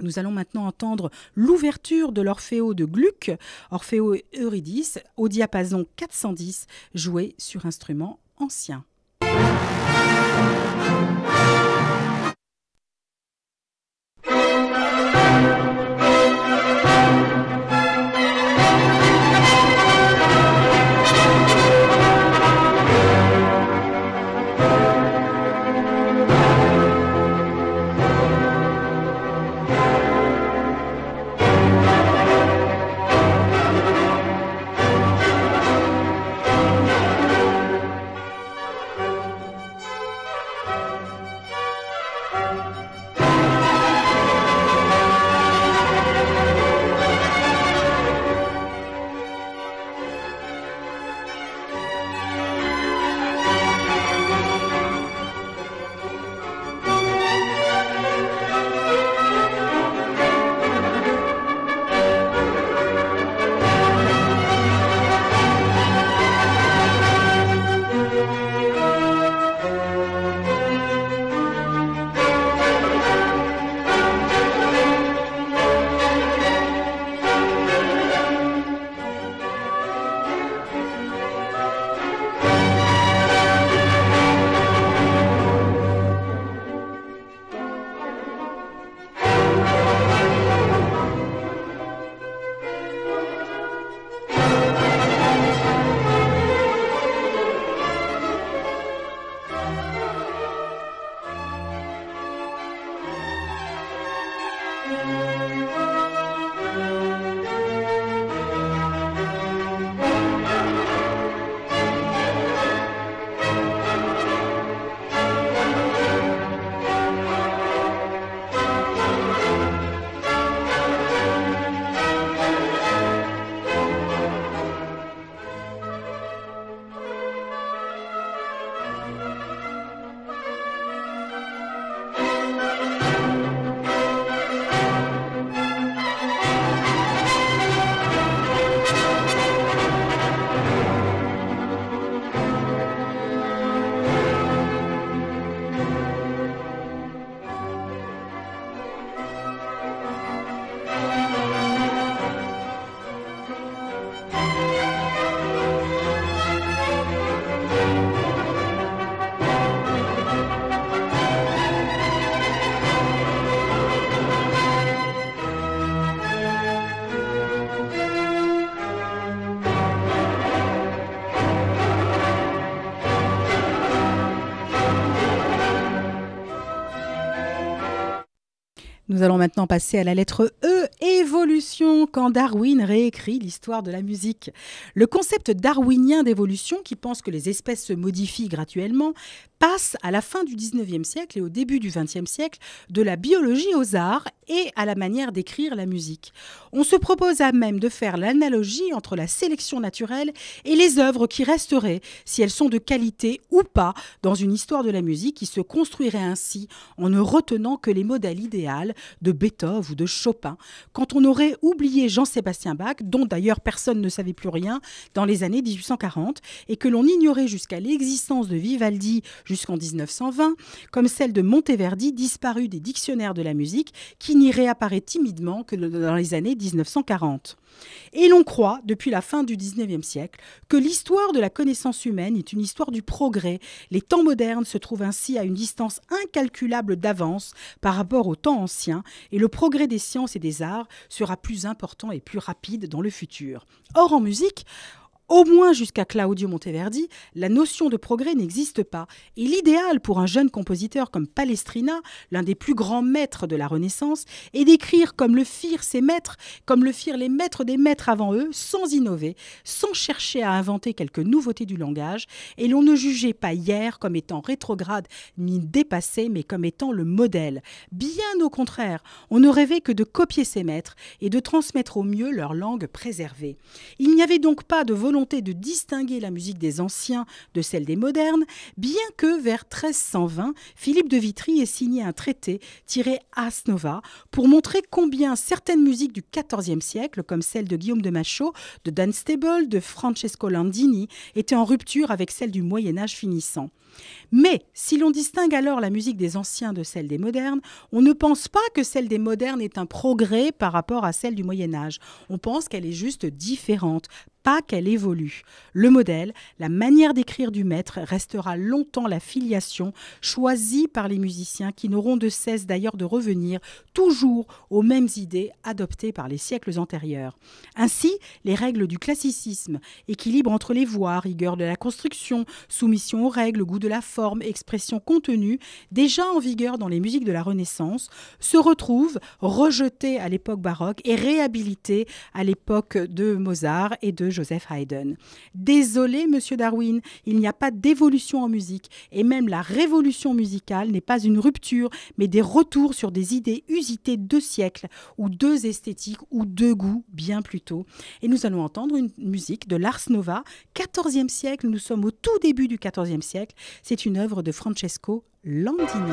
nous allons maintenant entendre l'ouverture de l'Orfeo de Gluck, Orfeo Eurydice, au diapason 410, joué sur instrument ancien. Allons maintenant passer à la lettre E, évolution, quand Darwin réécrit l'histoire de la musique. Le concept darwinien d'évolution, qui pense que les espèces se modifient graduellement, passe à la fin du 19e siècle et au début du 20e siècle de la biologie aux arts et à la manière d'écrire la musique. On se proposa même de faire l'analogie entre la sélection naturelle et les œuvres qui resteraient, si elles sont de qualité ou pas, dans une histoire de la musique qui se construirait ainsi en ne retenant que les modèles idéaux de Beethoven ou de Chopin, quand on aurait oublié Jean-Sébastien Bach, dont d'ailleurs personne ne savait plus rien dans les années 1840, et que l'on ignorait jusqu'à l'existence de Vivaldi jusqu'en 1920, comme celle de Monteverdi disparue des dictionnaires de la musique, qui n'y réapparaît timidement que dans les années 1940. Et l'on croit, depuis la fin du XIXe siècle, que l'histoire de la connaissance humaine est une histoire du progrès. Les temps modernes se trouvent ainsi à une distance incalculable d'avance par rapport au temps ancien, et le progrès des sciences et des arts sera plus important et plus rapide dans le futur. Or, en musique, au moins jusqu'à Claudio Monteverdi, la notion de progrès n'existe pas. Et l'idéal pour un jeune compositeur comme Palestrina, l'un des plus grands maîtres de la Renaissance, est d'écrire comme le firent ses maîtres, comme le firent les maîtres des maîtres avant eux, sans innover, sans chercher à inventer quelques nouveautés du langage, et l'on ne jugeait pas hier comme étant rétrograde ni dépassé, mais comme étant le modèle. Bien au contraire, on ne rêvait que de copier ses maîtres et de transmettre au mieux leur langue préservée. Il n'y avait donc pas de volonté de distinguer la musique des anciens de celle des modernes, bien que vers 1320, Philippe de Vitry ait signé un traité tiré As Nova pour montrer combien certaines musiques du XIVe siècle, comme celle de Guillaume de Machaut, de Dan Stable, de Francesco Landini, étaient en rupture avec celle du Moyen Âge finissant. Mais si l'on distingue alors la musique des anciens de celle des modernes, on ne pense pas que celle des modernes est un progrès par rapport à celle du Moyen Âge. On pense qu'elle est juste différente, pas qu'elle évolue. Le modèle, la manière d'écrire du maître restera longtemps la filiation choisie par les musiciens qui n'auront de cesse d'ailleurs de revenir toujours aux mêmes idées adoptées par les siècles antérieurs. Ainsi, les règles du classicisme, équilibre entre les voix, rigueur de la construction, soumission aux règles, goût de la forme, expression contenue, déjà en vigueur dans les musiques de la Renaissance, se retrouvent rejetées à l'époque baroque et réhabilitées à l'époque de Mozart et de Joseph Haydn. Désolé, monsieur Darwin, il n'y a pas d'évolution en musique, et même la révolution musicale n'est pas une rupture, mais des retours sur des idées usitées deux siècles, ou deux esthétiques, ou deux goûts, bien plus tôt. Et nous allons entendre une musique de Lars Nova, 14e siècle, nous sommes au tout début du 14e siècle, c'est une œuvre de Francesco Landini.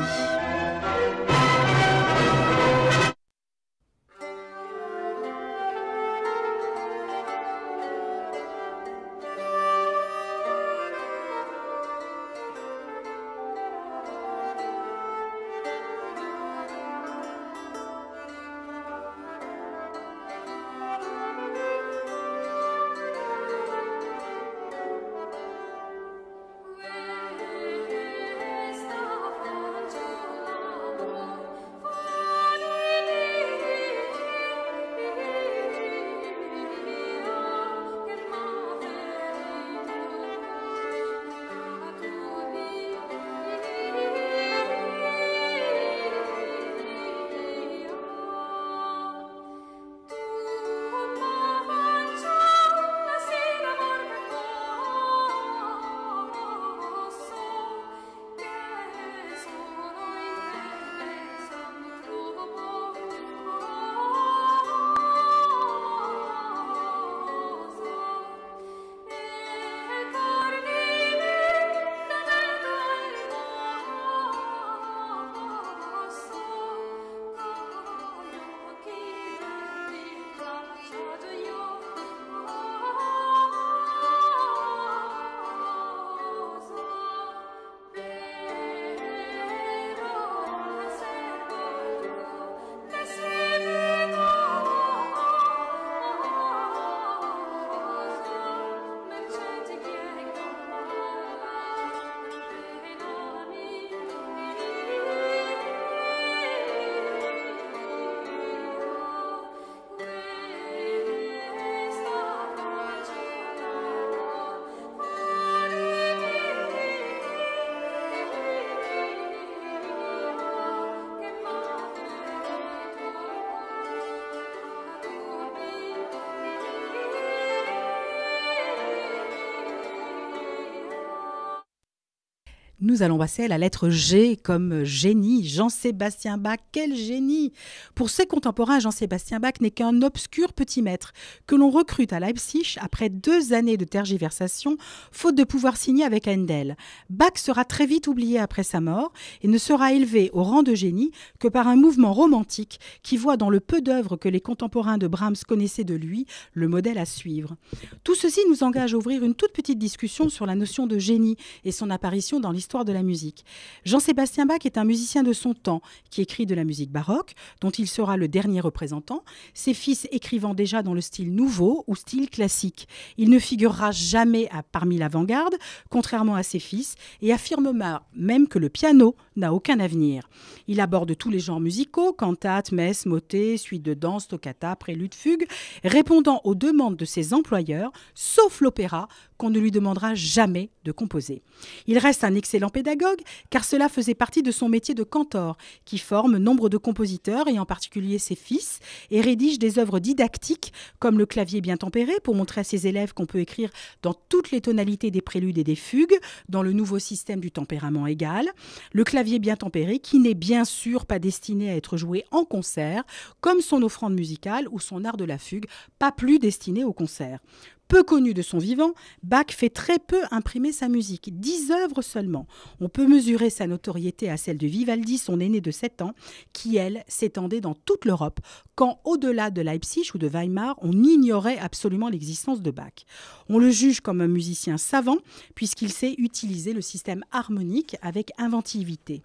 Nous allons passer à la lettre G comme génie. Jean-Sébastien Bach, quel génie Pour ses contemporains, Jean-Sébastien Bach n'est qu'un obscur petit maître que l'on recrute à Leipzig après deux années de tergiversation, faute de pouvoir signer avec Handel. Bach sera très vite oublié après sa mort et ne sera élevé au rang de génie que par un mouvement romantique qui voit dans le peu d'œuvres que les contemporains de Brahms connaissaient de lui le modèle à suivre. Tout ceci nous engage à ouvrir une toute petite discussion sur la notion de génie et son apparition dans l'histoire de la musique. Jean-Sébastien Bach est un musicien de son temps qui écrit de la musique baroque, dont il sera le dernier représentant, ses fils écrivant déjà dans le style nouveau ou style classique. Il ne figurera jamais à, parmi l'avant-garde, contrairement à ses fils, et affirme même que le piano n'a aucun avenir. Il aborde tous les genres musicaux, cantates, messes, motets, suites de danse, toccata, préludes, fugues, répondant aux demandes de ses employeurs, sauf l'opéra, qu'on ne lui demandera jamais de composer. Il reste un excellent pédagogue, car cela faisait partie de son métier de cantor, qui forme nombre de compositeurs, et en particulier ses fils, et rédige des œuvres didactiques, comme le clavier bien tempéré, pour montrer à ses élèves qu'on peut écrire dans toutes les tonalités des préludes et des fugues, dans le nouveau système du tempérament égal, le clavier bien tempéré, qui n'est bien sûr pas destiné à être joué en concert, comme son offrande musicale ou son art de la fugue, pas plus destiné au concert. Peu connu de son vivant, Bach fait très peu imprimer sa musique, dix œuvres seulement. On peut mesurer sa notoriété à celle de Vivaldi, son aîné de 7 ans, qui, elle, s'étendait dans toute l'Europe, quand au-delà de Leipzig ou de Weimar, on ignorait absolument l'existence de Bach. On le juge comme un musicien savant, puisqu'il sait utiliser le système harmonique avec inventivité.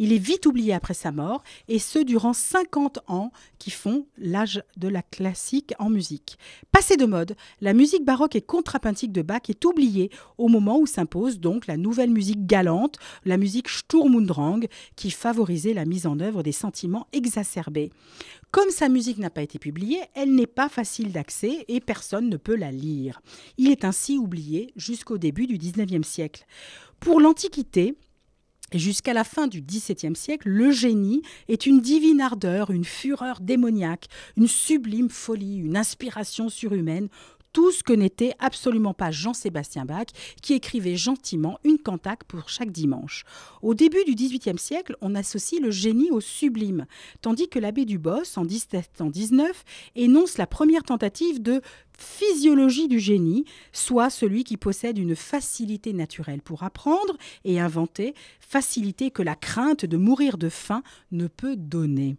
Il est vite oublié après sa mort, et ce durant 50 ans qui font l'âge de la classique en musique. Passé de mode, la musique baroque et contrapuntique de Bach est oubliée au moment où s'impose donc la nouvelle musique galante, la musique Sturm und Drang, qui favorisait la mise en œuvre des sentiments exacerbés. Comme sa musique n'a pas été publiée, elle n'est pas facile d'accès et personne ne peut la lire. Il est ainsi oublié jusqu'au début du XIXe siècle. Pour l'Antiquité, et jusqu'à la fin du XVIIe siècle, le génie est une divine ardeur, une fureur démoniaque, une sublime folie, une inspiration surhumaine tout ce que n'était absolument pas Jean-Sébastien Bach, qui écrivait gentiment une cantate pour chaque dimanche. Au début du XVIIIe siècle, on associe le génie au sublime, tandis que l'abbé Dubos, en 1719, énonce la première tentative de physiologie du génie, soit celui qui possède une facilité naturelle pour apprendre et inventer, facilité que la crainte de mourir de faim ne peut donner.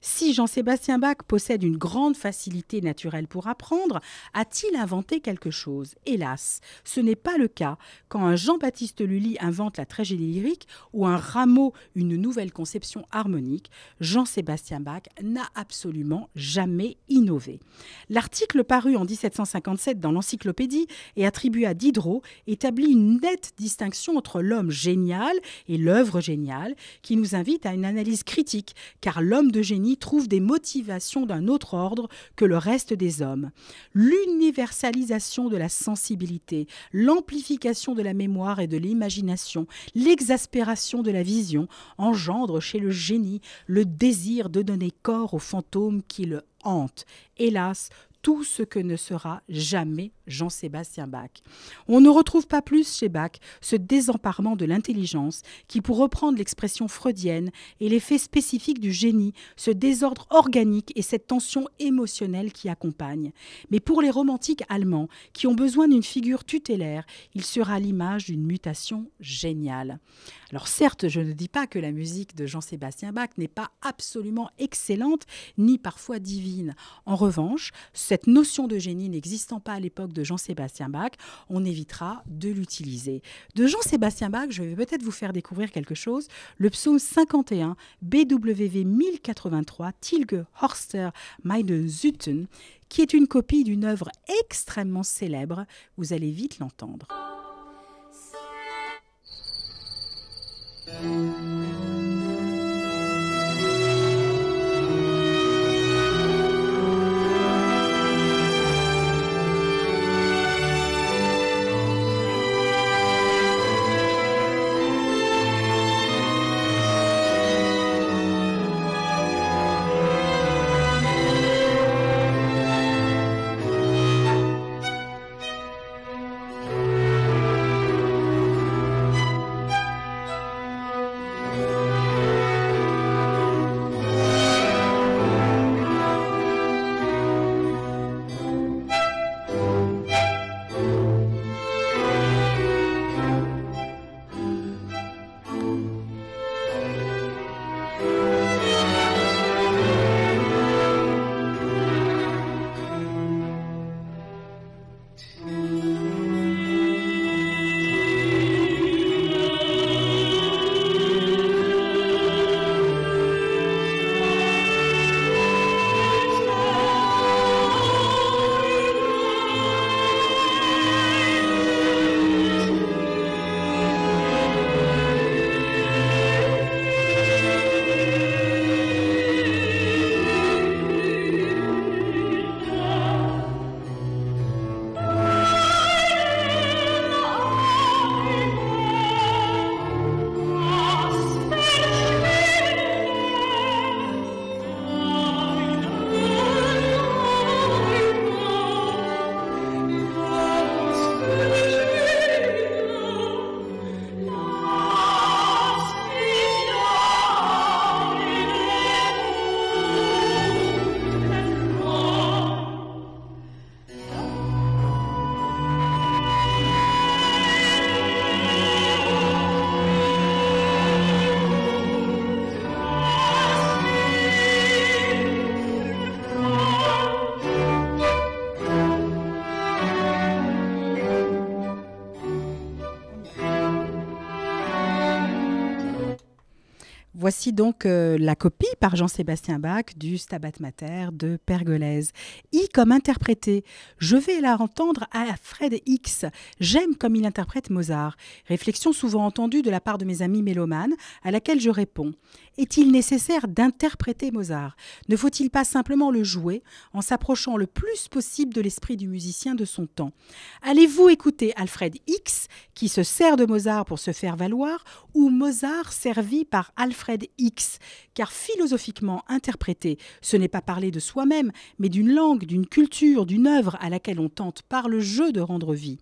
Si Jean-Sébastien Bach possède une grande facilité naturelle pour apprendre, a-t-il inventé quelque chose? Hélas, ce n'est pas le cas quand un Jean-Baptiste Lully invente la tragédie lyrique ou un Rameau une nouvelle conception harmonique. Jean-Sébastien Bach n'a absolument jamais innové. L'article paru en 1757 dans l'encyclopédie et attribué à Diderot établit une nette distinction entre l'homme génial et l'œuvre géniale qui nous invite à une analyse critique car l'homme de génie trouve des motivations d'un autre ordre que le reste des hommes. L'universalisation de la sensibilité, l'amplification de la mémoire et de l'imagination, l'exaspération de la vision engendrent chez le génie le désir de donner corps aux fantômes qui le hantent. Hélas, tout ce que ne sera jamais Jean-Sébastien Bach. On ne retrouve pas plus chez Bach ce désemparement de l'intelligence qui, pour reprendre l'expression freudienne, est l'effet spécifique du génie, ce désordre organique et cette tension émotionnelle qui accompagne. Mais pour les romantiques allemands qui ont besoin d'une figure tutélaire, il sera l'image d'une mutation géniale. Alors certes, je ne dis pas que la musique de Jean-Sébastien Bach n'est pas absolument excellente ni parfois divine. En revanche, cette notion de génie n'existant pas à l'époque de Jean-Sébastien Bach, on évitera de l'utiliser. De Jean-Sébastien Bach, je vais peut-être vous faire découvrir quelque chose. Le psaume 51, BWV 1083, Tilge Horster Meine Züten, qui est une copie d'une œuvre extrêmement célèbre. Vous allez vite l'entendre. Música Voici donc euh, la copie par Jean-Sébastien Bach du Stabat Mater de Pergolèse. I comme interprété. Je vais la entendre à Fred X. J'aime comme il interprète Mozart. Réflexion souvent entendue de la part de mes amis mélomanes, à laquelle je réponds. Est-il nécessaire d'interpréter Mozart? Ne faut-il pas simplement le jouer en s'approchant le plus possible de l'esprit du musicien de son temps? Allez-vous écouter Alfred X, qui se sert de Mozart pour se faire valoir, ou Mozart servi par Alfred X? Car philosophiquement interprété, ce n'est pas parler de soi-même, mais d'une langue, d'une culture, d'une œuvre à laquelle on tente par le jeu de rendre vie.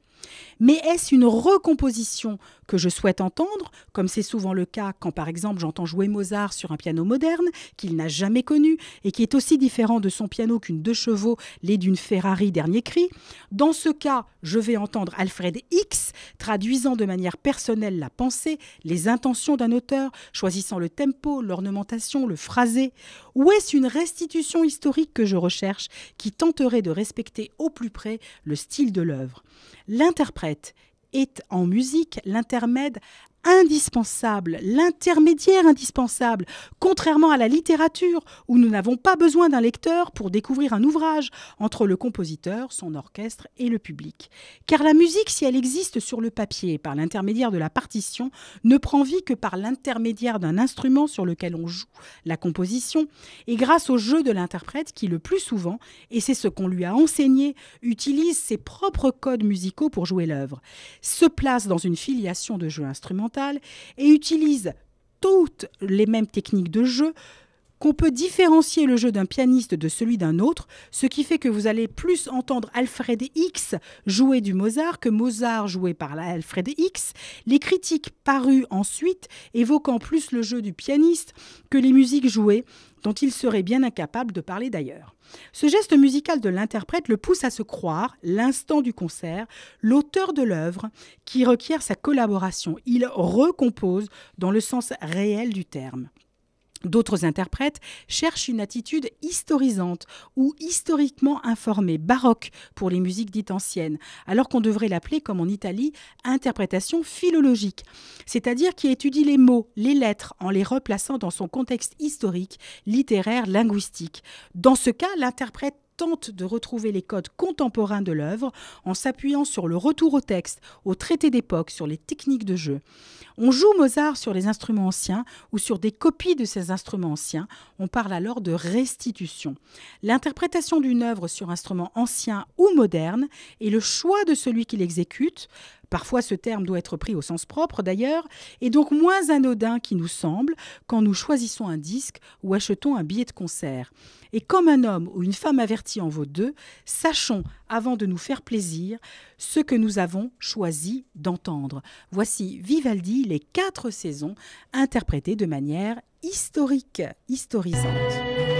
Mais est-ce une recomposition que je souhaite entendre, comme c'est souvent le cas quand par exemple j'entends jouer Mozart sur un piano moderne qu'il n'a jamais connu et qui est aussi différent de son piano qu'une deux chevaux laid d'une Ferrari dernier cri? Dans ce cas, je vais entendre Alfred X traduisant de manière personnelle la pensée, les intentions d'un auteur, choisissant le tempo, l'ornementation, le phrasé. Ou est-ce une restitution historique que je recherche qui tenterait de respecter au plus près le style de l'œuvre? L'interprète est en musique l'intermède indispensable, l'intermédiaire indispensable, contrairement à la littérature où nous n'avons pas besoin d'un lecteur pour découvrir un ouvrage entre le compositeur, son orchestre et le public. Car la musique, si elle existe sur le papier par l'intermédiaire de la partition, ne prend vie que par l'intermédiaire d'un instrument sur lequel on joue la composition. Et grâce au jeu de l'interprète qui le plus souvent, et c'est ce qu'on lui a enseigné, utilise ses propres codes musicaux pour jouer l'œuvre, se place dans une filiation de jeu instrumental et utilise toutes les mêmes techniques de jeu qu'on peut différencier le jeu d'un pianiste de celui d'un autre, ce qui fait que vous allez plus entendre Alfred X jouer du Mozart que Mozart joué par Alfred X, les critiques parues ensuite évoquant plus le jeu du pianiste que les musiques jouées dont il serait bien incapable de parler d'ailleurs. Ce geste musical de l'interprète le pousse à se croire, l'instant du concert, l'auteur de l'œuvre qui requiert sa collaboration. Il recompose dans le sens réel du terme. D'autres interprètes cherchent une attitude historisante ou historiquement informée, baroque pour les musiques dites anciennes, alors qu'on devrait l'appeler, comme en Italie, interprétation philologique, c'est-à-dire qui étudie les mots, les lettres, en les replaçant dans son contexte historique, littéraire, linguistique. Dans ce cas, l'interprète tente de retrouver les codes contemporains de l'œuvre en s'appuyant sur le retour au texte, au traité d'époque, sur les techniques de jeu. On joue Mozart sur les instruments anciens ou sur des copies de ces instruments anciens. On parle alors de restitution. L'interprétation d'une œuvre sur instrument ancien ou moderne et le choix de celui qui l'exécute Parfois ce terme doit être pris au sens propre d'ailleurs, et donc moins anodin qu'il nous semble quand nous choisissons un disque ou achetons un billet de concert. Et comme un homme ou une femme avertie en vaut deux, sachons, avant de nous faire plaisir, ce que nous avons choisi d'entendre. Voici Vivaldi, les quatre saisons, interprétées de manière historique, historisante.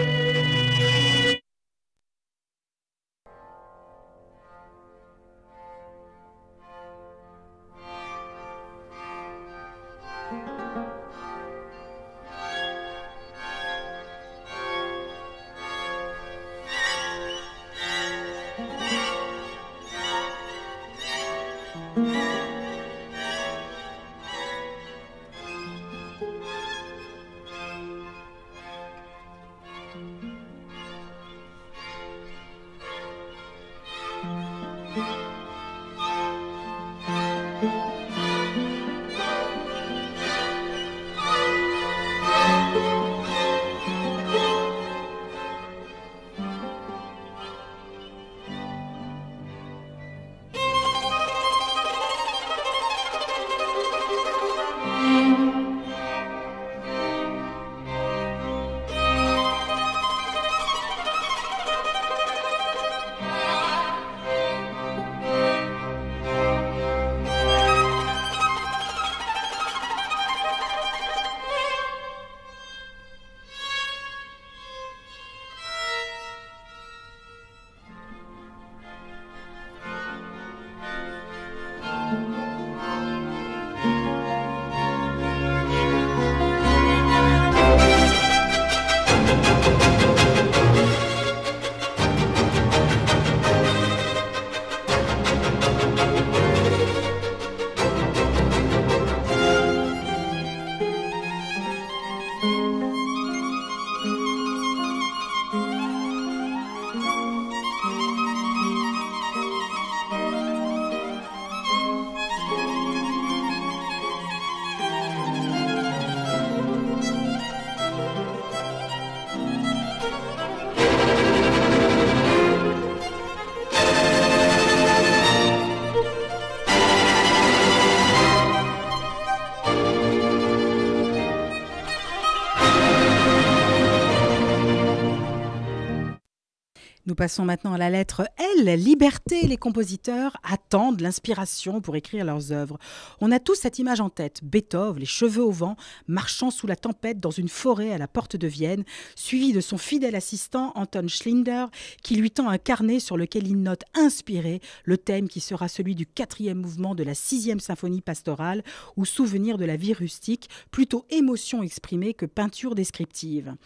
Passons maintenant à la lettre L. Liberté. Les compositeurs attendent l'inspiration pour écrire leurs œuvres. On a tous cette image en tête. Beethoven, les cheveux au vent, marchant sous la tempête dans une forêt à la porte de Vienne, suivi de son fidèle assistant Anton Schlinder, qui lui tend un carnet sur lequel il note inspiré le thème qui sera celui du quatrième mouvement de la sixième symphonie pastorale ou souvenir de la vie rustique, plutôt émotion exprimée que peinture descriptive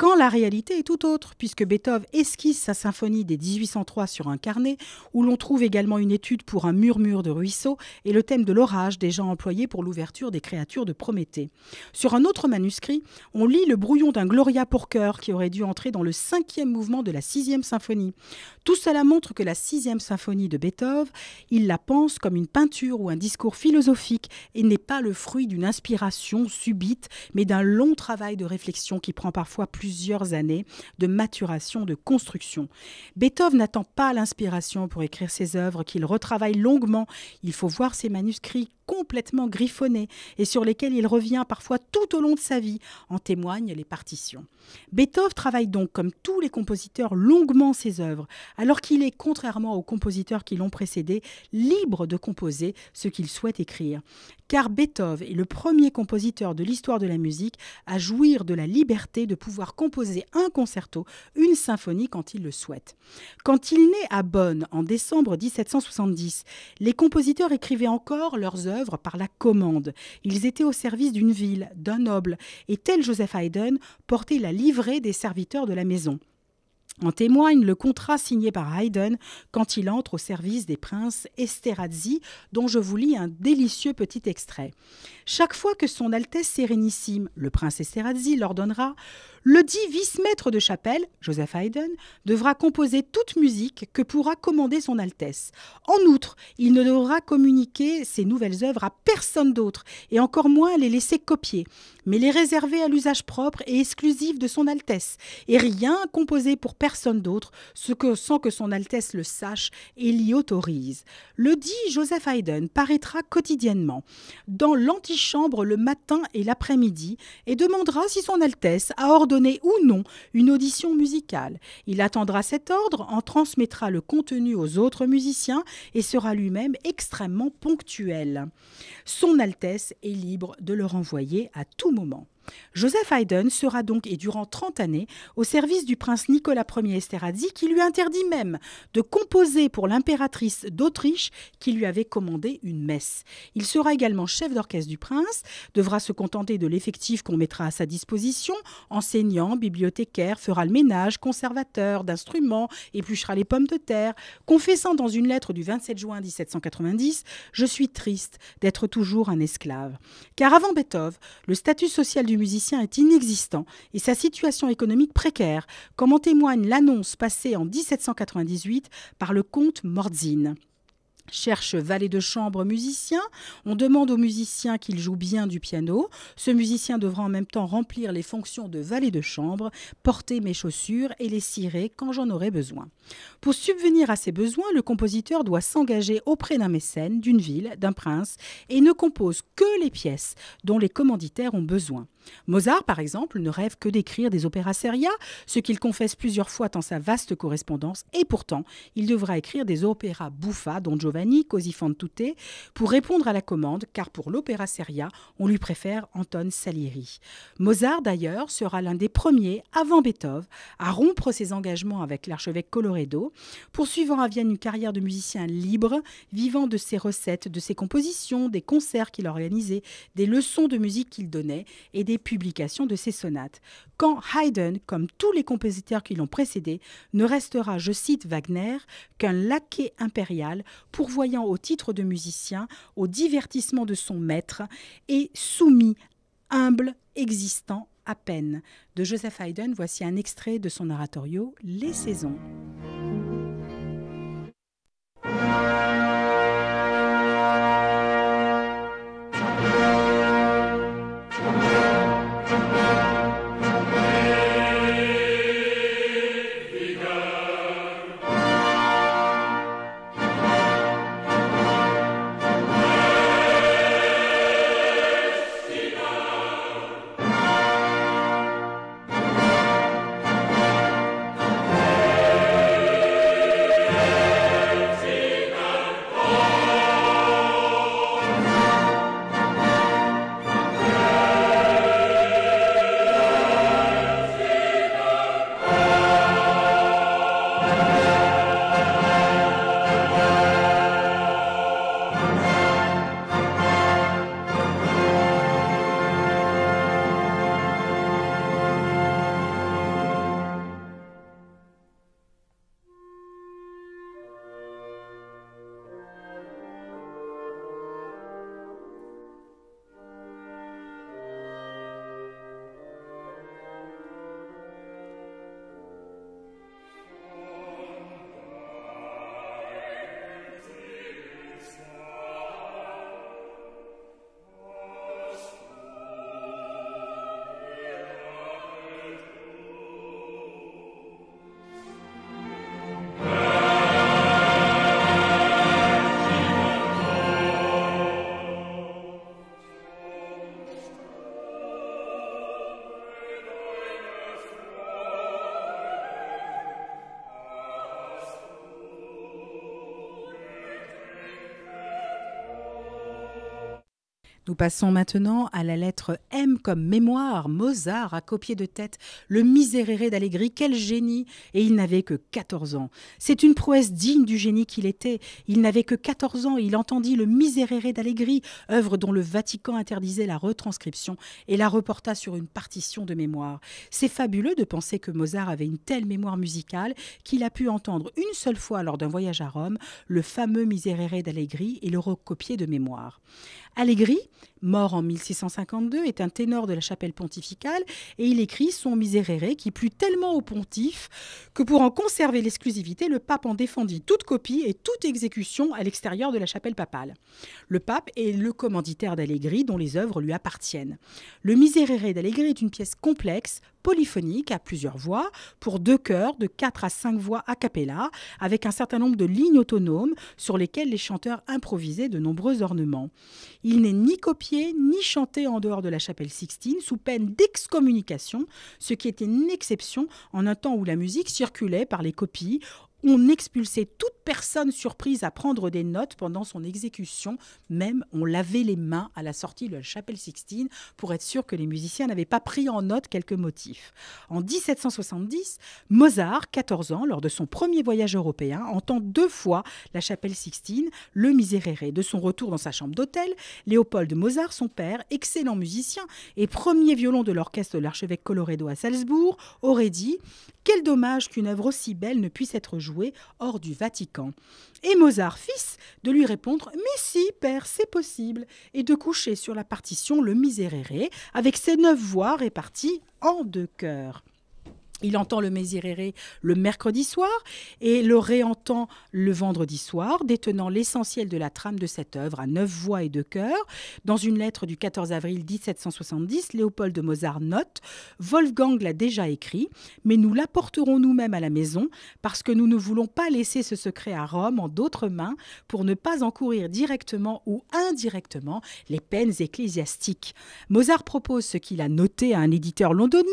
quand la réalité est tout autre, puisque Beethoven esquisse sa symphonie des 1803 sur un carnet, où l'on trouve également une étude pour un murmure de ruisseau et le thème de l'orage déjà employé pour l'ouverture des créatures de Prométhée. Sur un autre manuscrit, on lit le brouillon d'un Gloria pour chœur qui aurait dû entrer dans le cinquième mouvement de la sixième symphonie. Tout cela montre que la sixième symphonie de Beethoven, il la pense comme une peinture ou un discours philosophique et n'est pas le fruit d'une inspiration subite, mais d'un long travail de réflexion qui prend parfois plus plusieurs années de maturation, de construction. Beethoven n'attend pas l'inspiration pour écrire ses œuvres, qu'il retravaille longuement. Il faut voir ses manuscrits complètement griffonnés et sur lesquels il revient parfois tout au long de sa vie, en témoignent les partitions. Beethoven travaille donc, comme tous les compositeurs, longuement ses œuvres, alors qu'il est, contrairement aux compositeurs qui l'ont précédé, libre de composer ce qu'il souhaite écrire. Car Beethoven est le premier compositeur de l'histoire de la musique à jouir de la liberté de pouvoir composer un concerto, une symphonie quand il le souhaite. Quand il naît à Bonn en décembre 1770, les compositeurs écrivaient encore leurs œuvres par la commande. Ils étaient au service d'une ville, d'un noble, et tel Joseph Haydn portait la livrée des serviteurs de la maison. En témoigne le contrat signé par Haydn quand il entre au service des princes Esterhazy, dont je vous lis un délicieux petit extrait. Chaque fois que son Altesse Sérénissime, le prince Esterhazy, l'ordonnera, le dit vice-maître de chapelle, Joseph Haydn, devra composer toute musique que pourra commander son Altesse. En outre, il ne devra communiquer ses nouvelles œuvres à personne d'autre, et encore moins les laisser copier, mais les réserver à l'usage propre et exclusif de son Altesse, et rien composer pour personne d'autre, ce que, sans que son Altesse le sache et l'y autorise. Le dit Joseph Haydn paraîtra quotidiennement dans l'antichambre le matin et l'après-midi, et demandera si son Altesse a ordonné ou non une audition musicale. Il attendra cet ordre, en transmettra le contenu aux autres musiciens et sera lui-même extrêmement ponctuel. Son Altesse est libre de le renvoyer à tout moment. Joseph Haydn sera donc, et durant 30 années, au service du prince Nicolas Ier Esterhazy, qui lui interdit même de composer pour l'impératrice d'Autriche, qui lui avait commandé une messe. Il sera également chef d'orchestre du prince, devra se contenter de l'effectif qu'on mettra à sa disposition, enseignant, bibliothécaire, fera le ménage, conservateur d'instruments, épluchera les pommes de terre, confessant dans une lettre du 27 juin 1790 Je suis triste d'être toujours un esclave. Car avant Beethoven, le statut social du musicien est inexistant et sa situation économique précaire, comme en témoigne l'annonce passée en 1798 par le comte Mordzin cherche valet de chambre musicien. On demande au musicien qu'il joue bien du piano. Ce musicien devra en même temps remplir les fonctions de valet de chambre, porter mes chaussures et les cirer quand j'en aurai besoin. Pour subvenir à ses besoins, le compositeur doit s'engager auprès d'un mécène, d'une ville, d'un prince, et ne compose que les pièces dont les commanditaires ont besoin. Mozart, par exemple, ne rêve que d'écrire des opéras seria, ce qu'il confesse plusieurs fois dans sa vaste correspondance, et pourtant, il devra écrire des opéras bouffa, dont Giovanni, Così fan pour répondre à la commande, car pour l'opéra seria, on lui préfère Anton Salieri. Mozart, d'ailleurs, sera l'un des premiers, avant Beethoven, à rompre ses engagements avec l'archevêque Coloredo, poursuivant à Vienne une carrière de musicien libre, vivant de ses recettes, de ses compositions, des concerts qu'il organisait, des leçons de musique qu'il donnait, et des publications de ses sonates, quand Haydn, comme tous les compositeurs qui l'ont précédé, ne restera, je cite Wagner, qu'un laquais impérial pourvoyant au titre de musicien, au divertissement de son maître et soumis, humble, existant à peine. De Joseph Haydn, voici un extrait de son oratorio Les saisons. Passons maintenant à la lettre M comme mémoire. Mozart a copié de tête le Miserere d'Allegri. Quel génie Et il n'avait que 14 ans. C'est une prouesse digne du génie qu'il était. Il n'avait que 14 ans. Il entendit le Miserere d'Allegri, œuvre dont le Vatican interdisait la retranscription et la reporta sur une partition de mémoire. C'est fabuleux de penser que Mozart avait une telle mémoire musicale qu'il a pu entendre une seule fois lors d'un voyage à Rome le fameux Miserere d'Allegri et le recopier de mémoire. Allegri, mort en 1652, est un ténor de la chapelle pontificale et il écrit son Miserere qui plut tellement au pontife que pour en conserver l'exclusivité, le pape en défendit toute copie et toute exécution à l'extérieur de la chapelle papale. Le pape est le commanditaire d'Allegri dont les œuvres lui appartiennent. Le Miserere d'Allegri est une pièce complexe, polyphonique à plusieurs voix, pour deux chœurs de 4 à 5 voix a cappella, avec un certain nombre de lignes autonomes sur lesquelles les chanteurs improvisaient de nombreux ornements. Il n'est ni copié ni chanté en dehors de la chapelle Sixtine sous peine d'excommunication, ce qui était une exception en un temps où la musique circulait par les copies on expulsait toute personne surprise à prendre des notes pendant son exécution. Même on lavait les mains à la sortie de la chapelle Sixtine pour être sûr que les musiciens n'avaient pas pris en note quelques motifs. En 1770, Mozart, 14 ans, lors de son premier voyage européen, entend deux fois la chapelle Sixtine, le Miserere. De son retour dans sa chambre d'hôtel, Léopold Mozart, son père, excellent musicien et premier violon de l'orchestre de l'archevêque Coloredo à Salzbourg, aurait dit Quel dommage qu'une œuvre aussi belle ne puisse être jouée hors du Vatican. Et Mozart, fils, de lui répondre Mais si, père, c'est possible, et de coucher sur la partition le Miserere avec ses neuf voix réparties en deux chœurs. Il entend le Miserere le mercredi soir et le réentend le vendredi soir, détenant l'essentiel de la trame de cette œuvre à neuf voix et deux chœurs. Dans une lettre du 14 avril 1770, Léopold de Mozart note Wolfgang l'a déjà écrit, mais nous l'apporterons nous-mêmes à la maison parce que nous ne voulons pas laisser ce secret à Rome en d'autres mains pour ne pas encourir directement ou indirectement les peines ecclésiastiques. Mozart propose ce qu'il a noté à un éditeur londonien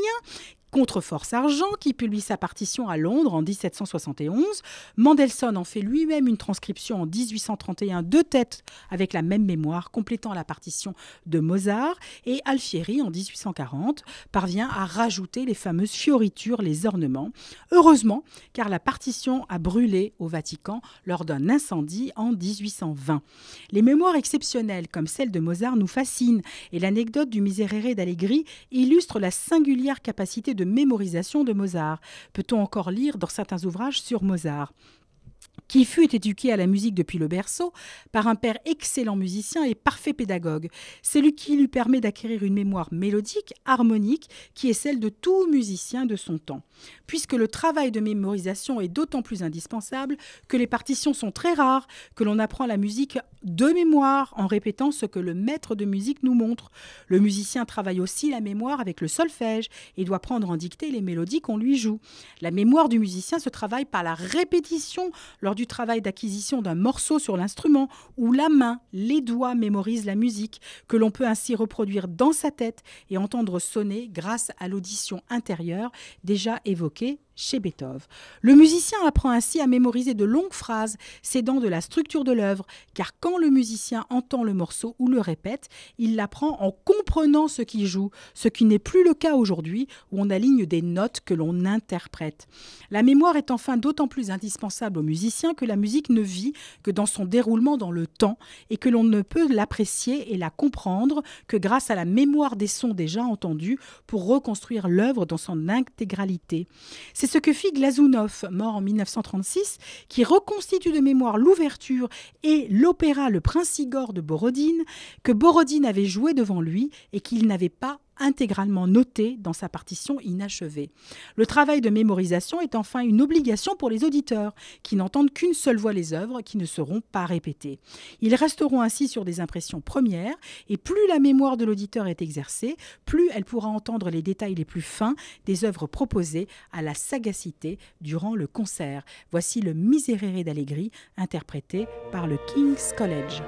Contre-Force Argent, qui publie sa partition à Londres en 1771. Mendelssohn en fait lui-même une transcription en 1831 de tête avec la même mémoire, complétant la partition de Mozart. Et Alfieri, en 1840, parvient à rajouter les fameuses fioritures, les ornements. Heureusement, car la partition a brûlé au Vatican lors d'un incendie en 1820. Les mémoires exceptionnelles comme celle de Mozart nous fascinent et l'anecdote du Miserere d'Allegri illustre la singulière capacité de mémorisation de Mozart. Peut-on encore lire dans certains ouvrages sur Mozart? Qui fut éduqué à la musique depuis le berceau par un père excellent musicien et parfait pédagogue. C'est lui qui lui permet d'acquérir une mémoire mélodique, harmonique, qui est celle de tout musicien de son temps. Puisque le travail de mémorisation est d'autant plus indispensable que les partitions sont très rares, que l'on apprend la musique de mémoire en répétant ce que le maître de musique nous montre. Le musicien travaille aussi la mémoire avec le solfège et doit prendre en dictée les mélodies qu'on lui joue. La mémoire du musicien se travaille par la répétition lors du travail d'acquisition d'un morceau sur l'instrument où la main, les doigts mémorisent la musique, que l'on peut ainsi reproduire dans sa tête et entendre sonner grâce à l'audition intérieure déjà évoquée chez Beethoven. Le musicien apprend ainsi à mémoriser de longues phrases, s'aidant de la structure de l'œuvre, car quand le musicien entend le morceau ou le répète, il l'apprend en comprenant ce qu'il joue, ce qui n'est plus le cas aujourd'hui où on aligne des notes que l'on interprète. La mémoire est enfin d'autant plus indispensable au musicien que la musique ne vit que dans son déroulement dans le temps et que l'on ne peut l'apprécier et la comprendre que grâce à la mémoire des sons déjà entendus pour reconstruire l'œuvre dans son intégralité. C'est c'est ce que fit Glazunov, mort en 1936, qui reconstitue de mémoire l'ouverture et l'opéra Le Prince Igor de Borodine, que Borodine avait joué devant lui et qu'il n'avait pas intégralement noté dans sa partition inachevée. Le travail de mémorisation est enfin une obligation pour les auditeurs, qui n'entendent qu'une seule fois les œuvres qui ne seront pas répétées. Ils resteront ainsi sur des impressions premières, et plus la mémoire de l'auditeur est exercée, plus elle pourra entendre les détails les plus fins des œuvres proposées à la sagacité durant le concert. Voici le Miserere d'Allegri, interprété par le King's College.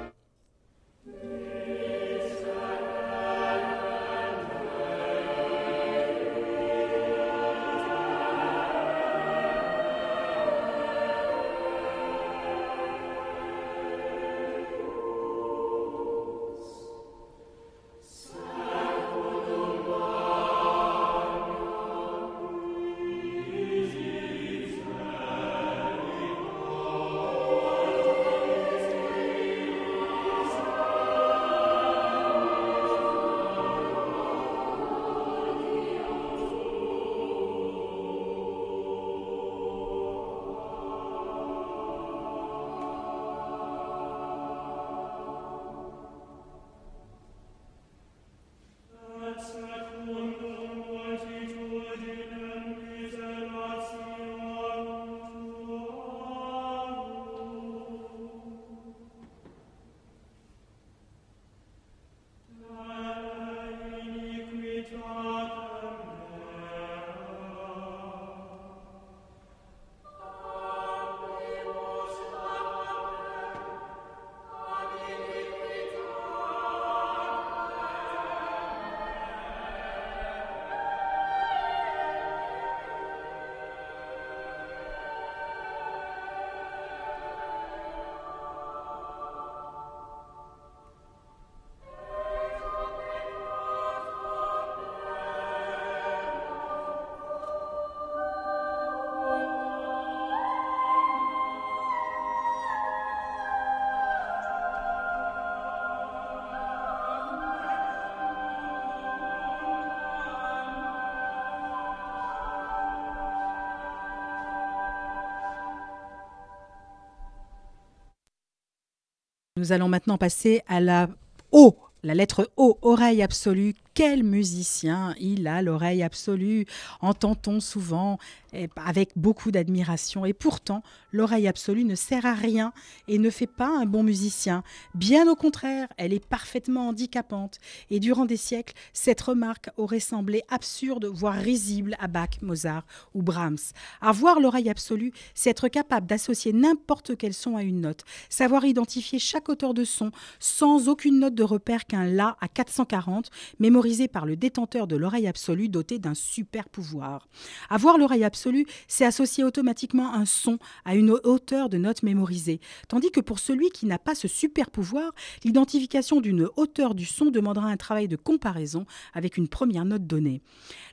Nous allons maintenant passer à la O, la lettre O, oreille absolue. Quel musicien Il a l'oreille absolue? Entend-on souvent avec beaucoup d'admiration. Et pourtant, l'oreille absolue ne sert à rien et ne fait pas un bon musicien. Bien au contraire, elle est parfaitement handicapante. Et durant des siècles, cette remarque aurait semblé absurde, voire risible à Bach, Mozart ou Brahms. Avoir l'oreille absolue, c'est être capable d'associer n'importe quel son à une note, savoir identifier chaque auteur de son sans aucune note de repère qu'un La à 440, mémorisé par le détenteur de l'oreille absolue doté d'un super pouvoir. Avoir l'oreille absolue, c'est associer automatiquement un son à une hauteur de note mémorisée. Tandis que pour celui qui n'a pas ce super pouvoir, l'identification d'une hauteur du son demandera un travail de comparaison avec une première note donnée.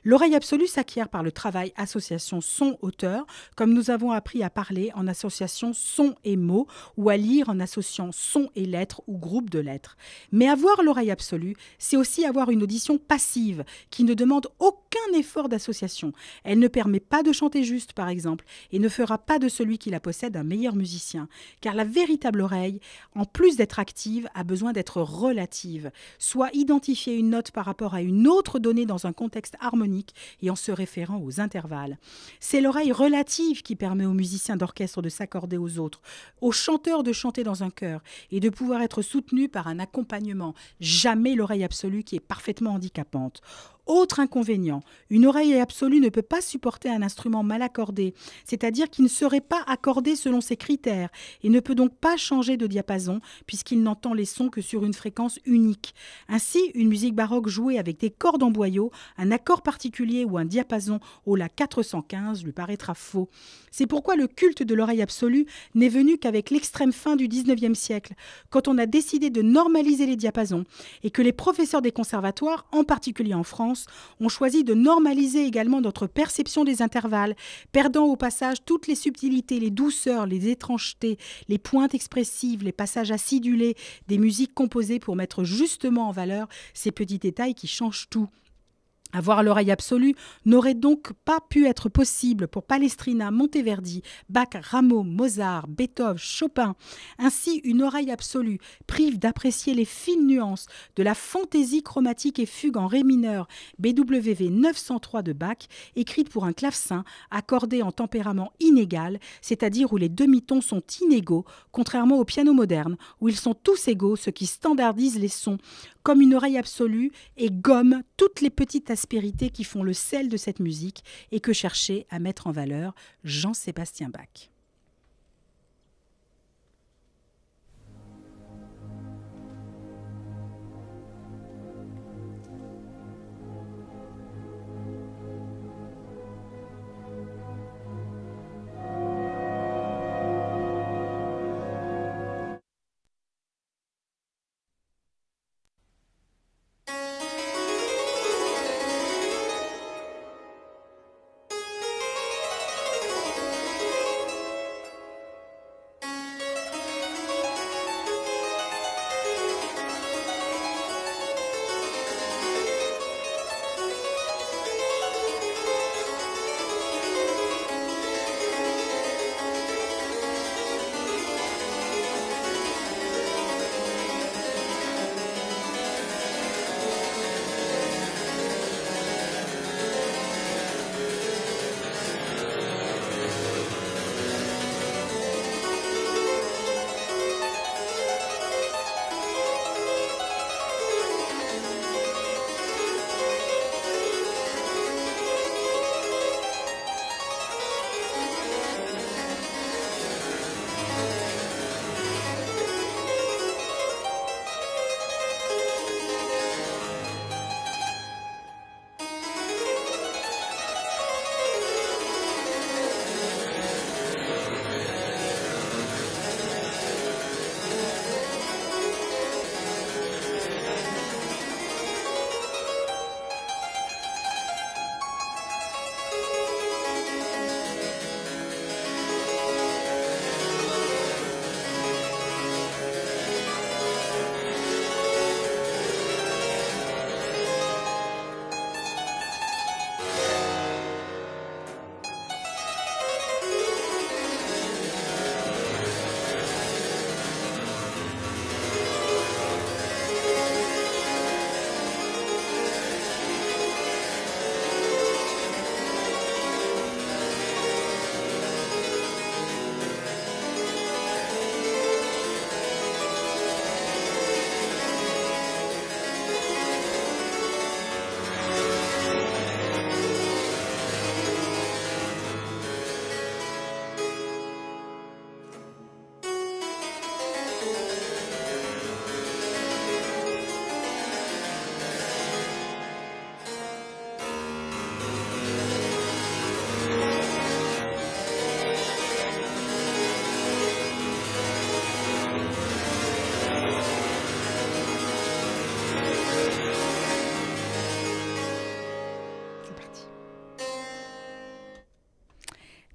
L'oreille absolue s'acquiert par le travail association son-hauteur, comme nous avons appris à parler en association son et mots, ou à lire en associant son et lettres ou groupe de lettres. Mais avoir l'oreille absolue, c'est aussi avoir une audition passive qui ne demande aucun effort d'association. Elle ne permet pas de chanter juste, par exemple, et ne fera pas de celui qui la possède un meilleur musicien. Car la véritable oreille, en plus d'être active, a besoin d'être relative, soit identifier une note par rapport à une autre donnée dans un contexte harmonique et en se référant aux intervalles. C'est l'oreille relative qui permet aux musiciens d'orchestre de s'accorder aux autres, aux chanteurs de chanter dans un chœur et de pouvoir être soutenus par un accompagnement, jamais l'oreille absolue qui est parfaitement handicapante. Autre inconvénient, une oreille absolue ne peut pas supporter un instrument mal accordé, c'est-à-dire qu'il ne serait pas accordé selon ses critères et ne peut donc pas changer de diapason puisqu'il n'entend les sons que sur une fréquence unique. Ainsi, une musique baroque jouée avec des cordes en boyau, un accord particulier ou un diapason au La 415 lui paraîtra faux. C'est pourquoi le culte de l'oreille absolue n'est venu qu'avec l'extrême fin du 19e siècle, quand on a décidé de normaliser les diapasons et que les professeurs des conservatoires, en particulier en France, ont choisi de normaliser également notre perception des intervalles, perdant au passage toutes les subtilités, les douceurs, les étrangetés, les pointes expressives, les passages acidulés des musiques composées pour mettre justement en valeur ces petits détails qui changent tout. Avoir l'oreille absolue n'aurait donc pas pu être possible pour Palestrina, Monteverdi, Bach, Rameau, Mozart, Beethoven, Chopin. Ainsi, une oreille absolue prive d'apprécier les fines nuances de la fantaisie chromatique et fugue en ré mineur BWV 903 de Bach, écrite pour un clavecin accordé en tempérament inégal, c'est-à-dire où les demi-tons sont inégaux, contrairement au piano moderne, où ils sont tous égaux, ce qui standardise les sons comme une oreille absolue et gomme toutes les petites aspérités qui font le sel de cette musique et que cherchait à mettre en valeur Jean-Sébastien Bach.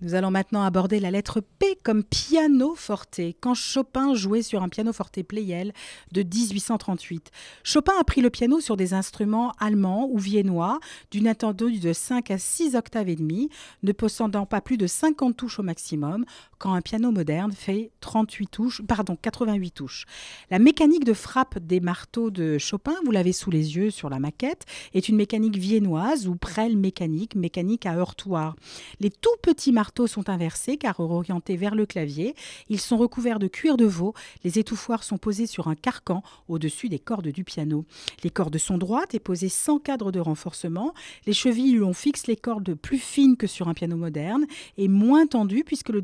Nous allons maintenant aborder la lettre P comme piano forte, quand Chopin jouait sur un piano forte Pleyel de 1838. Chopin a pris le piano sur des instruments allemands ou viennois d'une attendue de 5 à 6 octaves et demi, ne possédant pas plus de 50 touches au maximum, quand un piano moderne fait 38 touches, pardon, 88 touches. La mécanique de frappe des marteaux de Chopin, vous l'avez sous les yeux sur la maquette, est une mécanique viennoise ou prêle mécanique, mécanique à heurtoir. Les tout petits marteaux sont inversés car orientés vers le clavier. Ils sont recouverts de cuir de veau. Les étouffoirs sont posés sur un carcan au-dessus des cordes du piano. Les cordes sont droites et posées sans cadre de renforcement. Les chevilles on fixe les cordes plus fines que sur un piano moderne et moins tendues puisque le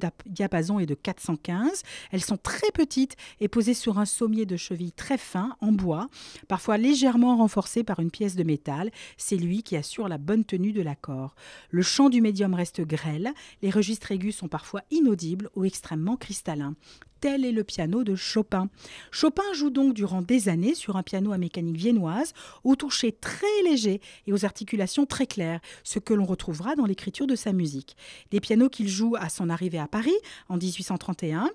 diapason est de 415. Elles sont très petites et posées sur un sommier de cheville très fin en bois, parfois légèrement renforcé par une pièce de métal. C'est lui qui assure la bonne tenue de l'accord. Le chant du médium reste grêle. Les registres aigus sont parfois inaudibles ou extrêmement cristallins. Tel est le piano de Chopin. Chopin joue donc durant des années sur un piano à mécanique viennoise, au toucher très léger et aux articulations très claires, ce que l'on retrouvera dans l'écriture de sa musique. Des pianos qu'il joue à son arrivée à Paris en 1831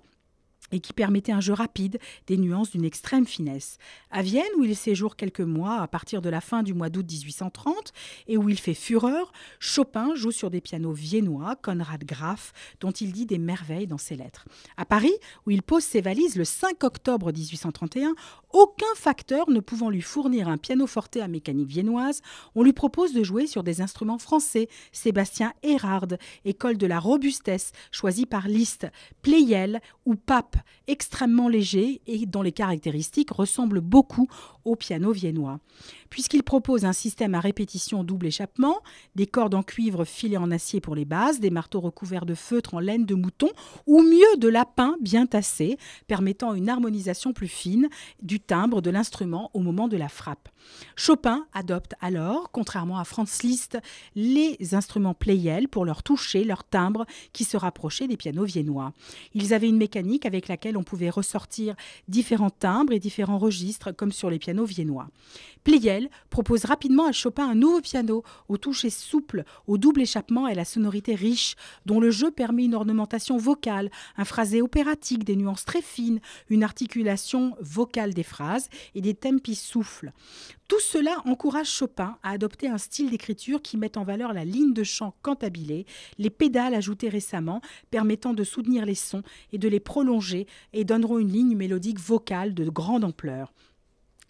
et qui permettait un jeu rapide, des nuances d'une extrême finesse. À Vienne, où il séjourne quelques mois à partir de la fin du mois d'août 1830 et où il fait fureur, Chopin joue sur des pianos viennois, Conrad Graf, dont il dit des merveilles dans ses lettres. À Paris, où il pose ses valises le 5 octobre 1831, aucun facteur ne pouvant lui fournir un pianoforte à mécanique viennoise, on lui propose de jouer sur des instruments français, Sébastien Erard, école de la robustesse choisie par Liszt, Pleyel ou Pape, extrêmement léger et dont les caractéristiques ressemblent beaucoup au piano viennois. Puisqu'il propose un système à répétition double échappement, des cordes en cuivre filées en acier pour les bases, des marteaux recouverts de feutre en laine de mouton ou mieux de lapin bien tassé, permettant une harmonisation plus fine du timbre de l'instrument au moment de la frappe. Chopin adopte alors, contrairement à Franz Liszt, les instruments Pleyel pour leur toucher, leur timbre qui se rapprochait des pianos viennois. Ils avaient une mécanique avec laquelle on pouvait ressortir différents timbres et différents registres comme sur les pianos viennois. Propose rapidement à Chopin un nouveau piano, au toucher souple, au double échappement et la sonorité riche, dont le jeu permet une ornementation vocale, un phrasé opératique, des nuances très fines, une articulation vocale des phrases et des tempi souffles. Tout cela encourage Chopin à adopter un style d'écriture qui met en valeur la ligne de chant cantabilée, les pédales ajoutées récemment permettant de soutenir les sons et de les prolonger et donneront une ligne mélodique vocale de grande ampleur.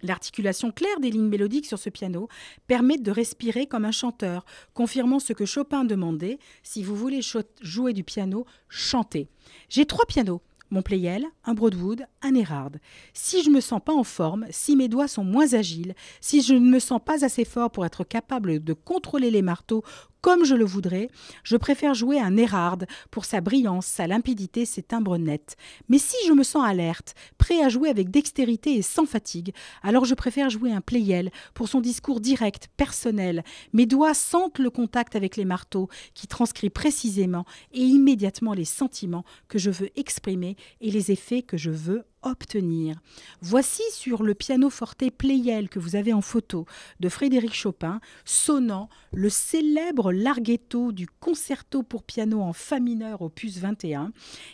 L'articulation claire des lignes mélodiques sur ce piano permet de respirer comme un chanteur, confirmant ce que Chopin demandait si vous voulez jouer du piano, chantez. J'ai trois pianos. Mon Pleyel, un Broadwood, un Erard. Si je ne me sens pas en forme, si mes doigts sont moins agiles, si je ne me sens pas assez fort pour être capable de contrôler les marteaux comme je le voudrais, je préfère jouer un Erard pour sa brillance, sa limpidité, ses timbres nets. Mais si je me sens alerte, prêt à jouer avec dextérité et sans fatigue, alors je préfère jouer un Pleyel pour son discours direct, personnel. Mes doigts sentent le contact avec les marteaux qui transcrit précisément et immédiatement les sentiments que je veux exprimer et les effets que je veux obtenir. Voici sur le piano forte Pleyel que vous avez en photo de Frédéric Chopin, sonnant le célèbre larghetto du concerto pour piano en fa mineur opus 21.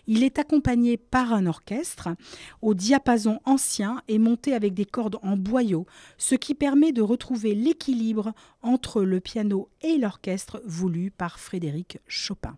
Il est accompagné par un orchestre au diapason ancien et monté avec des cordes en boyau, ce qui permet de retrouver l'équilibre entre le piano et l'orchestre voulu par Frédéric Chopin.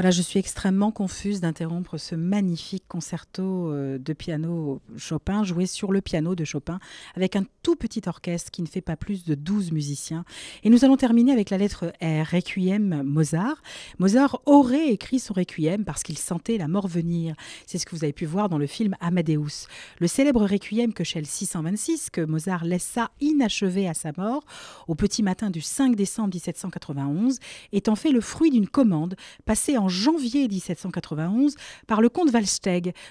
Voilà, je suis extrêmement confuse d'interrompre ce magnifique concerto euh, de piano Chopin joué sur le piano de Chopin avec un tout petit orchestre qui ne fait pas plus de 12 musiciens. Et nous allons terminer avec la lettre R, Requiem Mozart. Mozart aurait écrit son Requiem parce qu'il sentait la mort venir. C'est ce que vous avez pu voir dans le film Amadeus. Le célèbre Requiem que chez 626 que Mozart laissa inachevé à sa mort au petit matin du 5 décembre 1791 est en fait le fruit d'une commande passée en janvier 1791 par le comte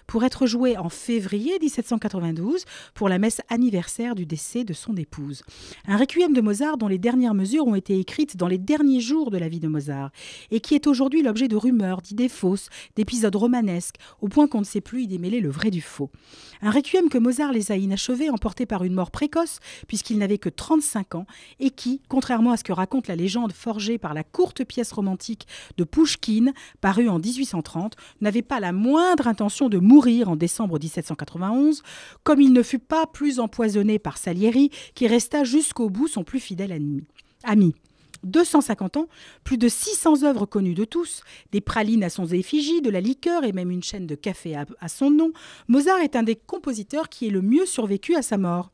Pour être joué en février 1792 pour la messe anniversaire du décès de son épouse. Un requiem de Mozart dont les dernières mesures ont été écrites dans les derniers jours de la vie de Mozart et qui est aujourd'hui l'objet de rumeurs, d'idées fausses, d'épisodes romanesques, au point qu'on ne sait plus y démêler le vrai du faux. Un requiem que Mozart les a inachevés, emporté par une mort précoce, puisqu'il n'avait que 35 ans, et qui, contrairement à ce que raconte la légende forgée par la courte pièce romantique de Pouchkine, paru en 1830, n'avait pas la moindre intention de mourir en décembre 1791, comme il ne fut pas plus empoisonné par Salieri, qui resta jusqu'au bout son plus fidèle ami. ami. 250 ans, plus de 600 œuvres connues de tous, des pralines à son effigie, de la liqueur et même une chaîne de café à, à son nom, Mozart est un des compositeurs qui est le mieux survécu à sa mort.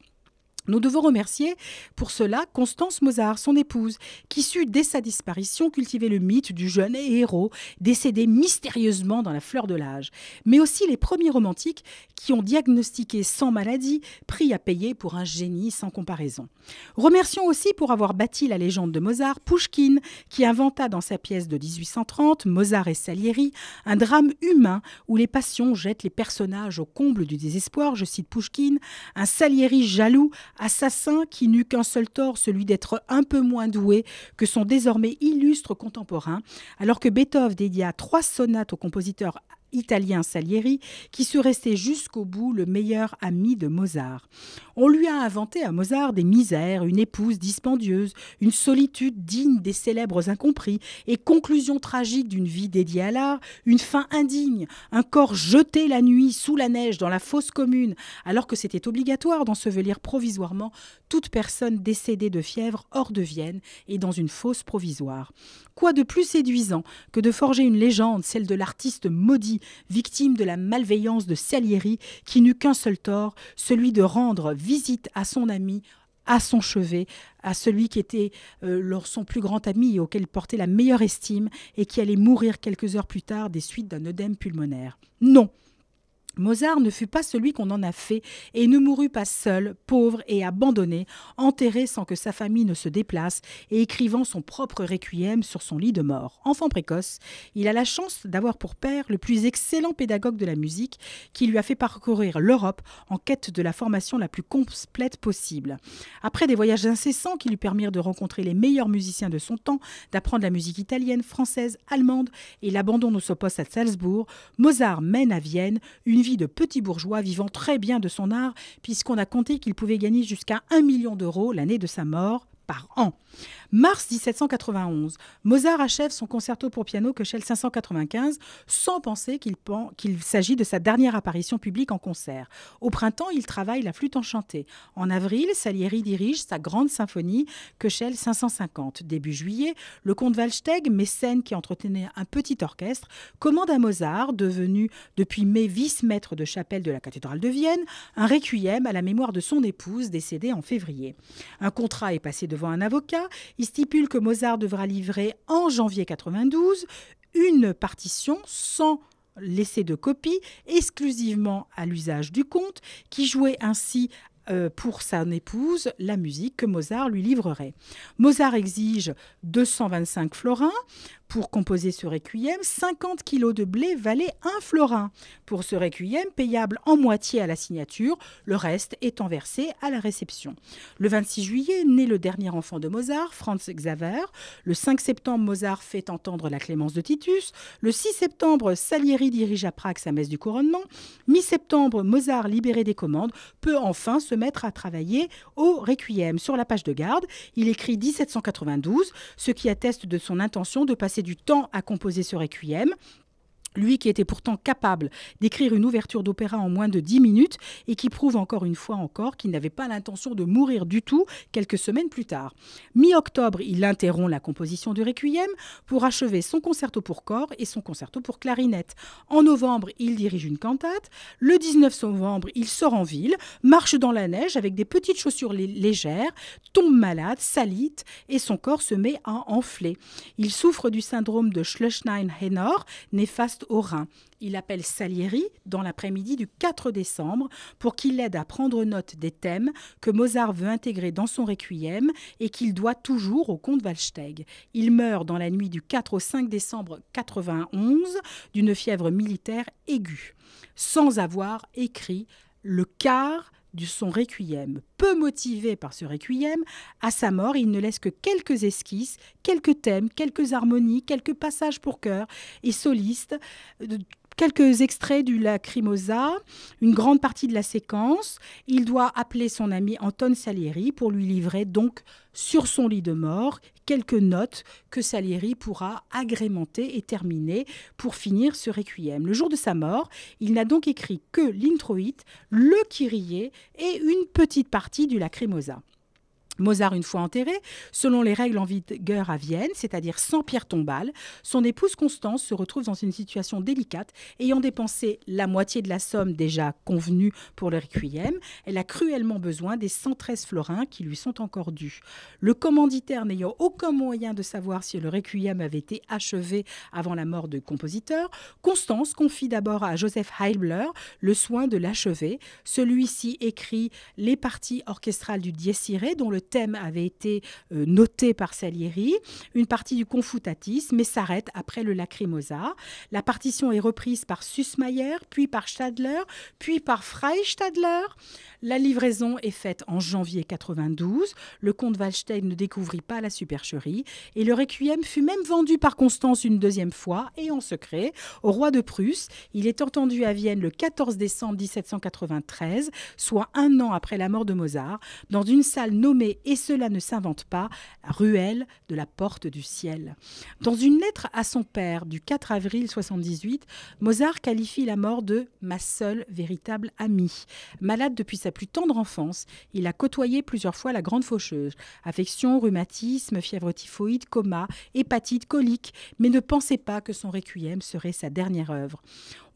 Nous devons remercier pour cela Constance Mozart, son épouse, qui sut dès sa disparition cultiver le mythe du jeune héros décédé mystérieusement dans la fleur de l'âge, mais aussi les premiers romantiques qui ont diagnostiqué sans maladie, prix à payer pour un génie sans comparaison. Remercions aussi pour avoir bâti la légende de Mozart, Pouchkine, qui inventa dans sa pièce de 1830, Mozart et Salieri, un drame humain où les passions jettent les personnages au comble du désespoir, je cite Pouchkine, un Salieri jaloux assassin qui n'eut qu'un seul tort, celui d'être un peu moins doué que son désormais illustre contemporain, alors que Beethoven dédia trois sonates au compositeur italien Salieri, qui sut rester jusqu'au bout le meilleur ami de Mozart. On lui a inventé à Mozart des misères, une épouse dispendieuse, une solitude digne des célèbres incompris, et conclusion tragique d'une vie dédiée à l'art, une fin indigne, un corps jeté la nuit sous la neige dans la fosse commune, alors que c'était obligatoire d'ensevelir provisoirement toute personne décédée de fièvre hors de Vienne et dans une fosse provisoire. Quoi de plus séduisant que de forger une légende, celle de l'artiste maudit, victime de la malveillance de Salieri, qui n'eut qu'un seul tort, celui de rendre visite à son ami à son chevet, à celui qui était euh, son plus grand ami et auquel il portait la meilleure estime et qui allait mourir quelques heures plus tard des suites d'un œdème pulmonaire. Non, Mozart ne fut pas celui qu'on en a fait et ne mourut pas seul, pauvre et abandonné, enterré sans que sa famille ne se déplace et écrivant son propre requiem sur son lit de mort. Enfant précoce, il a la chance d'avoir pour père le plus excellent pédagogue de la musique qui lui a fait parcourir l'Europe en quête de la formation la plus complète possible. Après des voyages incessants qui lui permirent de rencontrer les meilleurs musiciens de son temps, d'apprendre la musique italienne, française, allemande et l'abandon de son poste à Salzbourg, Mozart mène à Vienne une de petit bourgeois vivant très bien de son art, puisqu'on a compté qu'il pouvait gagner jusqu'à un million d'euros l'année de sa mort par an. Mars 1791, Mozart achève son concerto pour piano Köchel 595 sans penser qu'il s'agit de sa dernière apparition publique en concert. Au printemps, il travaille la flûte enchantée. En avril, Salieri dirige sa grande symphonie Köchel 550. Début juillet, le comte Waldsteg, mécène qui entretenait un petit orchestre, commande à Mozart, devenu depuis mai vice-maître de chapelle de la cathédrale de Vienne, un requiem à la mémoire de son épouse décédée en février. Un contrat est passé devant un avocat. Il stipule que Mozart devra livrer en janvier 92 une partition sans laisser de copie, exclusivement à l'usage du comte, qui jouait ainsi euh, pour sa épouse la musique que Mozart lui livrerait. Mozart exige 225 florins pour composer ce requiem, 50 kilos de blé valait un florin. Pour ce requiem, payable en moitié à la signature, le reste étant versé à la réception. Le 26 juillet naît le dernier enfant de Mozart, Franz Xaver. Le 5 septembre, Mozart fait entendre la clémence de Titus. Le 6 septembre, Salieri dirige à Prague sa messe du couronnement. Mi-septembre, Mozart, libéré des commandes, peut enfin se mettre à travailler au requiem. Sur la page de garde, il écrit 1792, ce qui atteste de son intention de passer du temps à composer ce requiem lui qui était pourtant capable d'écrire une ouverture d'opéra en moins de dix minutes et qui prouve encore une fois encore qu'il n'avait pas l'intention de mourir du tout quelques semaines plus tard. Mi-octobre, il interrompt la composition du Requiem pour achever son concerto pour corps et son concerto pour clarinette. En novembre, il dirige une cantate. Le 19 novembre, il sort en ville, marche dans la neige avec des petites chaussures légères, tombe malade, salite et son corps se met à enfler. Il souffre du syndrome de Schleusstein-Henor, néfaste au Rhin. Il appelle Salieri dans l'après-midi du 4 décembre pour qu'il l'aide à prendre note des thèmes que Mozart veut intégrer dans son requiem et qu'il doit toujours au comte Waldsteg. Il meurt dans la nuit du 4 au 5 décembre 91 d'une fièvre militaire aiguë, sans avoir écrit le quart de son requiem. Peu motivé par ce requiem, à sa mort, il ne laisse que quelques esquisses, quelques thèmes, quelques harmonies, quelques passages pour chœur et solistes, euh, quelques extraits du Lacrimosa, une grande partie de la séquence. Il doit appeler son ami Anton Salieri pour lui livrer donc sur son lit de mort quelques notes que Salieri pourra agrémenter et terminer pour finir ce requiem. Le jour de sa mort, il n'a donc écrit que l'introïte, le kyrie et une petite partie du lacrimosa. Mozart, une fois enterré, selon les règles en vigueur à Vienne, c'est-à-dire sans pierre tombale, son épouse Constance se retrouve dans une situation délicate, ayant dépensé la moitié de la somme déjà convenue pour le requiem. Elle a cruellement besoin des 113 florins qui lui sont encore dus. Le commanditaire n'ayant aucun moyen de savoir si le requiem avait été achevé avant la mort du compositeur, Constance confie d'abord à Joseph Heibler le soin de l'achever. Celui-ci écrit les parties orchestrales du Dies dont le thème avait été euh, noté par Salieri, une partie du Confutatis, mais s'arrête après le Lacrimosa. La partition est reprise par Sussmayer, puis par Stadler, puis par Freistadler. La livraison est faite en janvier 92. Le comte Wallstein ne découvrit pas la supercherie et le requiem fut même vendu par Constance une deuxième fois et en secret au roi de Prusse. Il est entendu à Vienne le 14 décembre 1793, soit un an après la mort de Mozart, dans une salle nommée, et cela ne s'invente pas, ruelle de la porte du ciel. Dans une lettre à son père du 4 avril 78, Mozart qualifie la mort de ma seule véritable amie. Malade depuis sa plus tendre enfance, il a côtoyé plusieurs fois la grande faucheuse. Affection, rhumatisme, fièvre typhoïde, coma, hépatite, colique, mais ne pensait pas que son requiem serait sa dernière œuvre.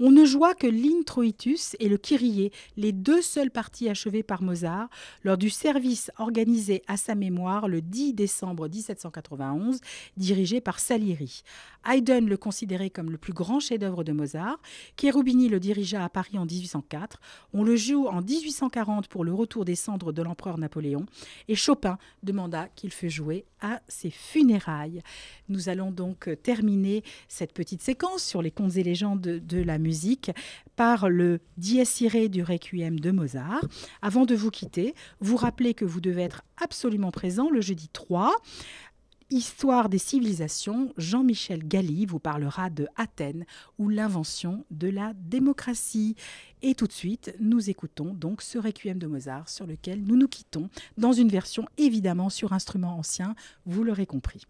On ne joua que l'introitus et le kyrie, les deux seules parties achevées par Mozart, lors du service organisé à sa mémoire le 10 décembre 1791, dirigé par Salieri. Haydn le considérait comme le plus grand chef-d'œuvre de Mozart. Cherubini le dirigea à Paris en 1804. On le joue en 1840 pour le retour des cendres de l'empereur Napoléon. Et Chopin demanda qu'il fût joué à ses funérailles. Nous allons donc terminer cette petite séquence sur les contes et légendes de, la musique par le Dies Irae du Requiem de Mozart. Avant de vous quitter, vous rappelez que vous devez être absolument présent le jeudi 3. Histoire des civilisations, Jean-Michel Galli vous parlera de Athènes ou l'invention de la démocratie. Et tout de suite, nous écoutons donc ce requiem de Mozart sur lequel nous nous quittons dans une version évidemment sur instrument ancien, vous l'aurez compris.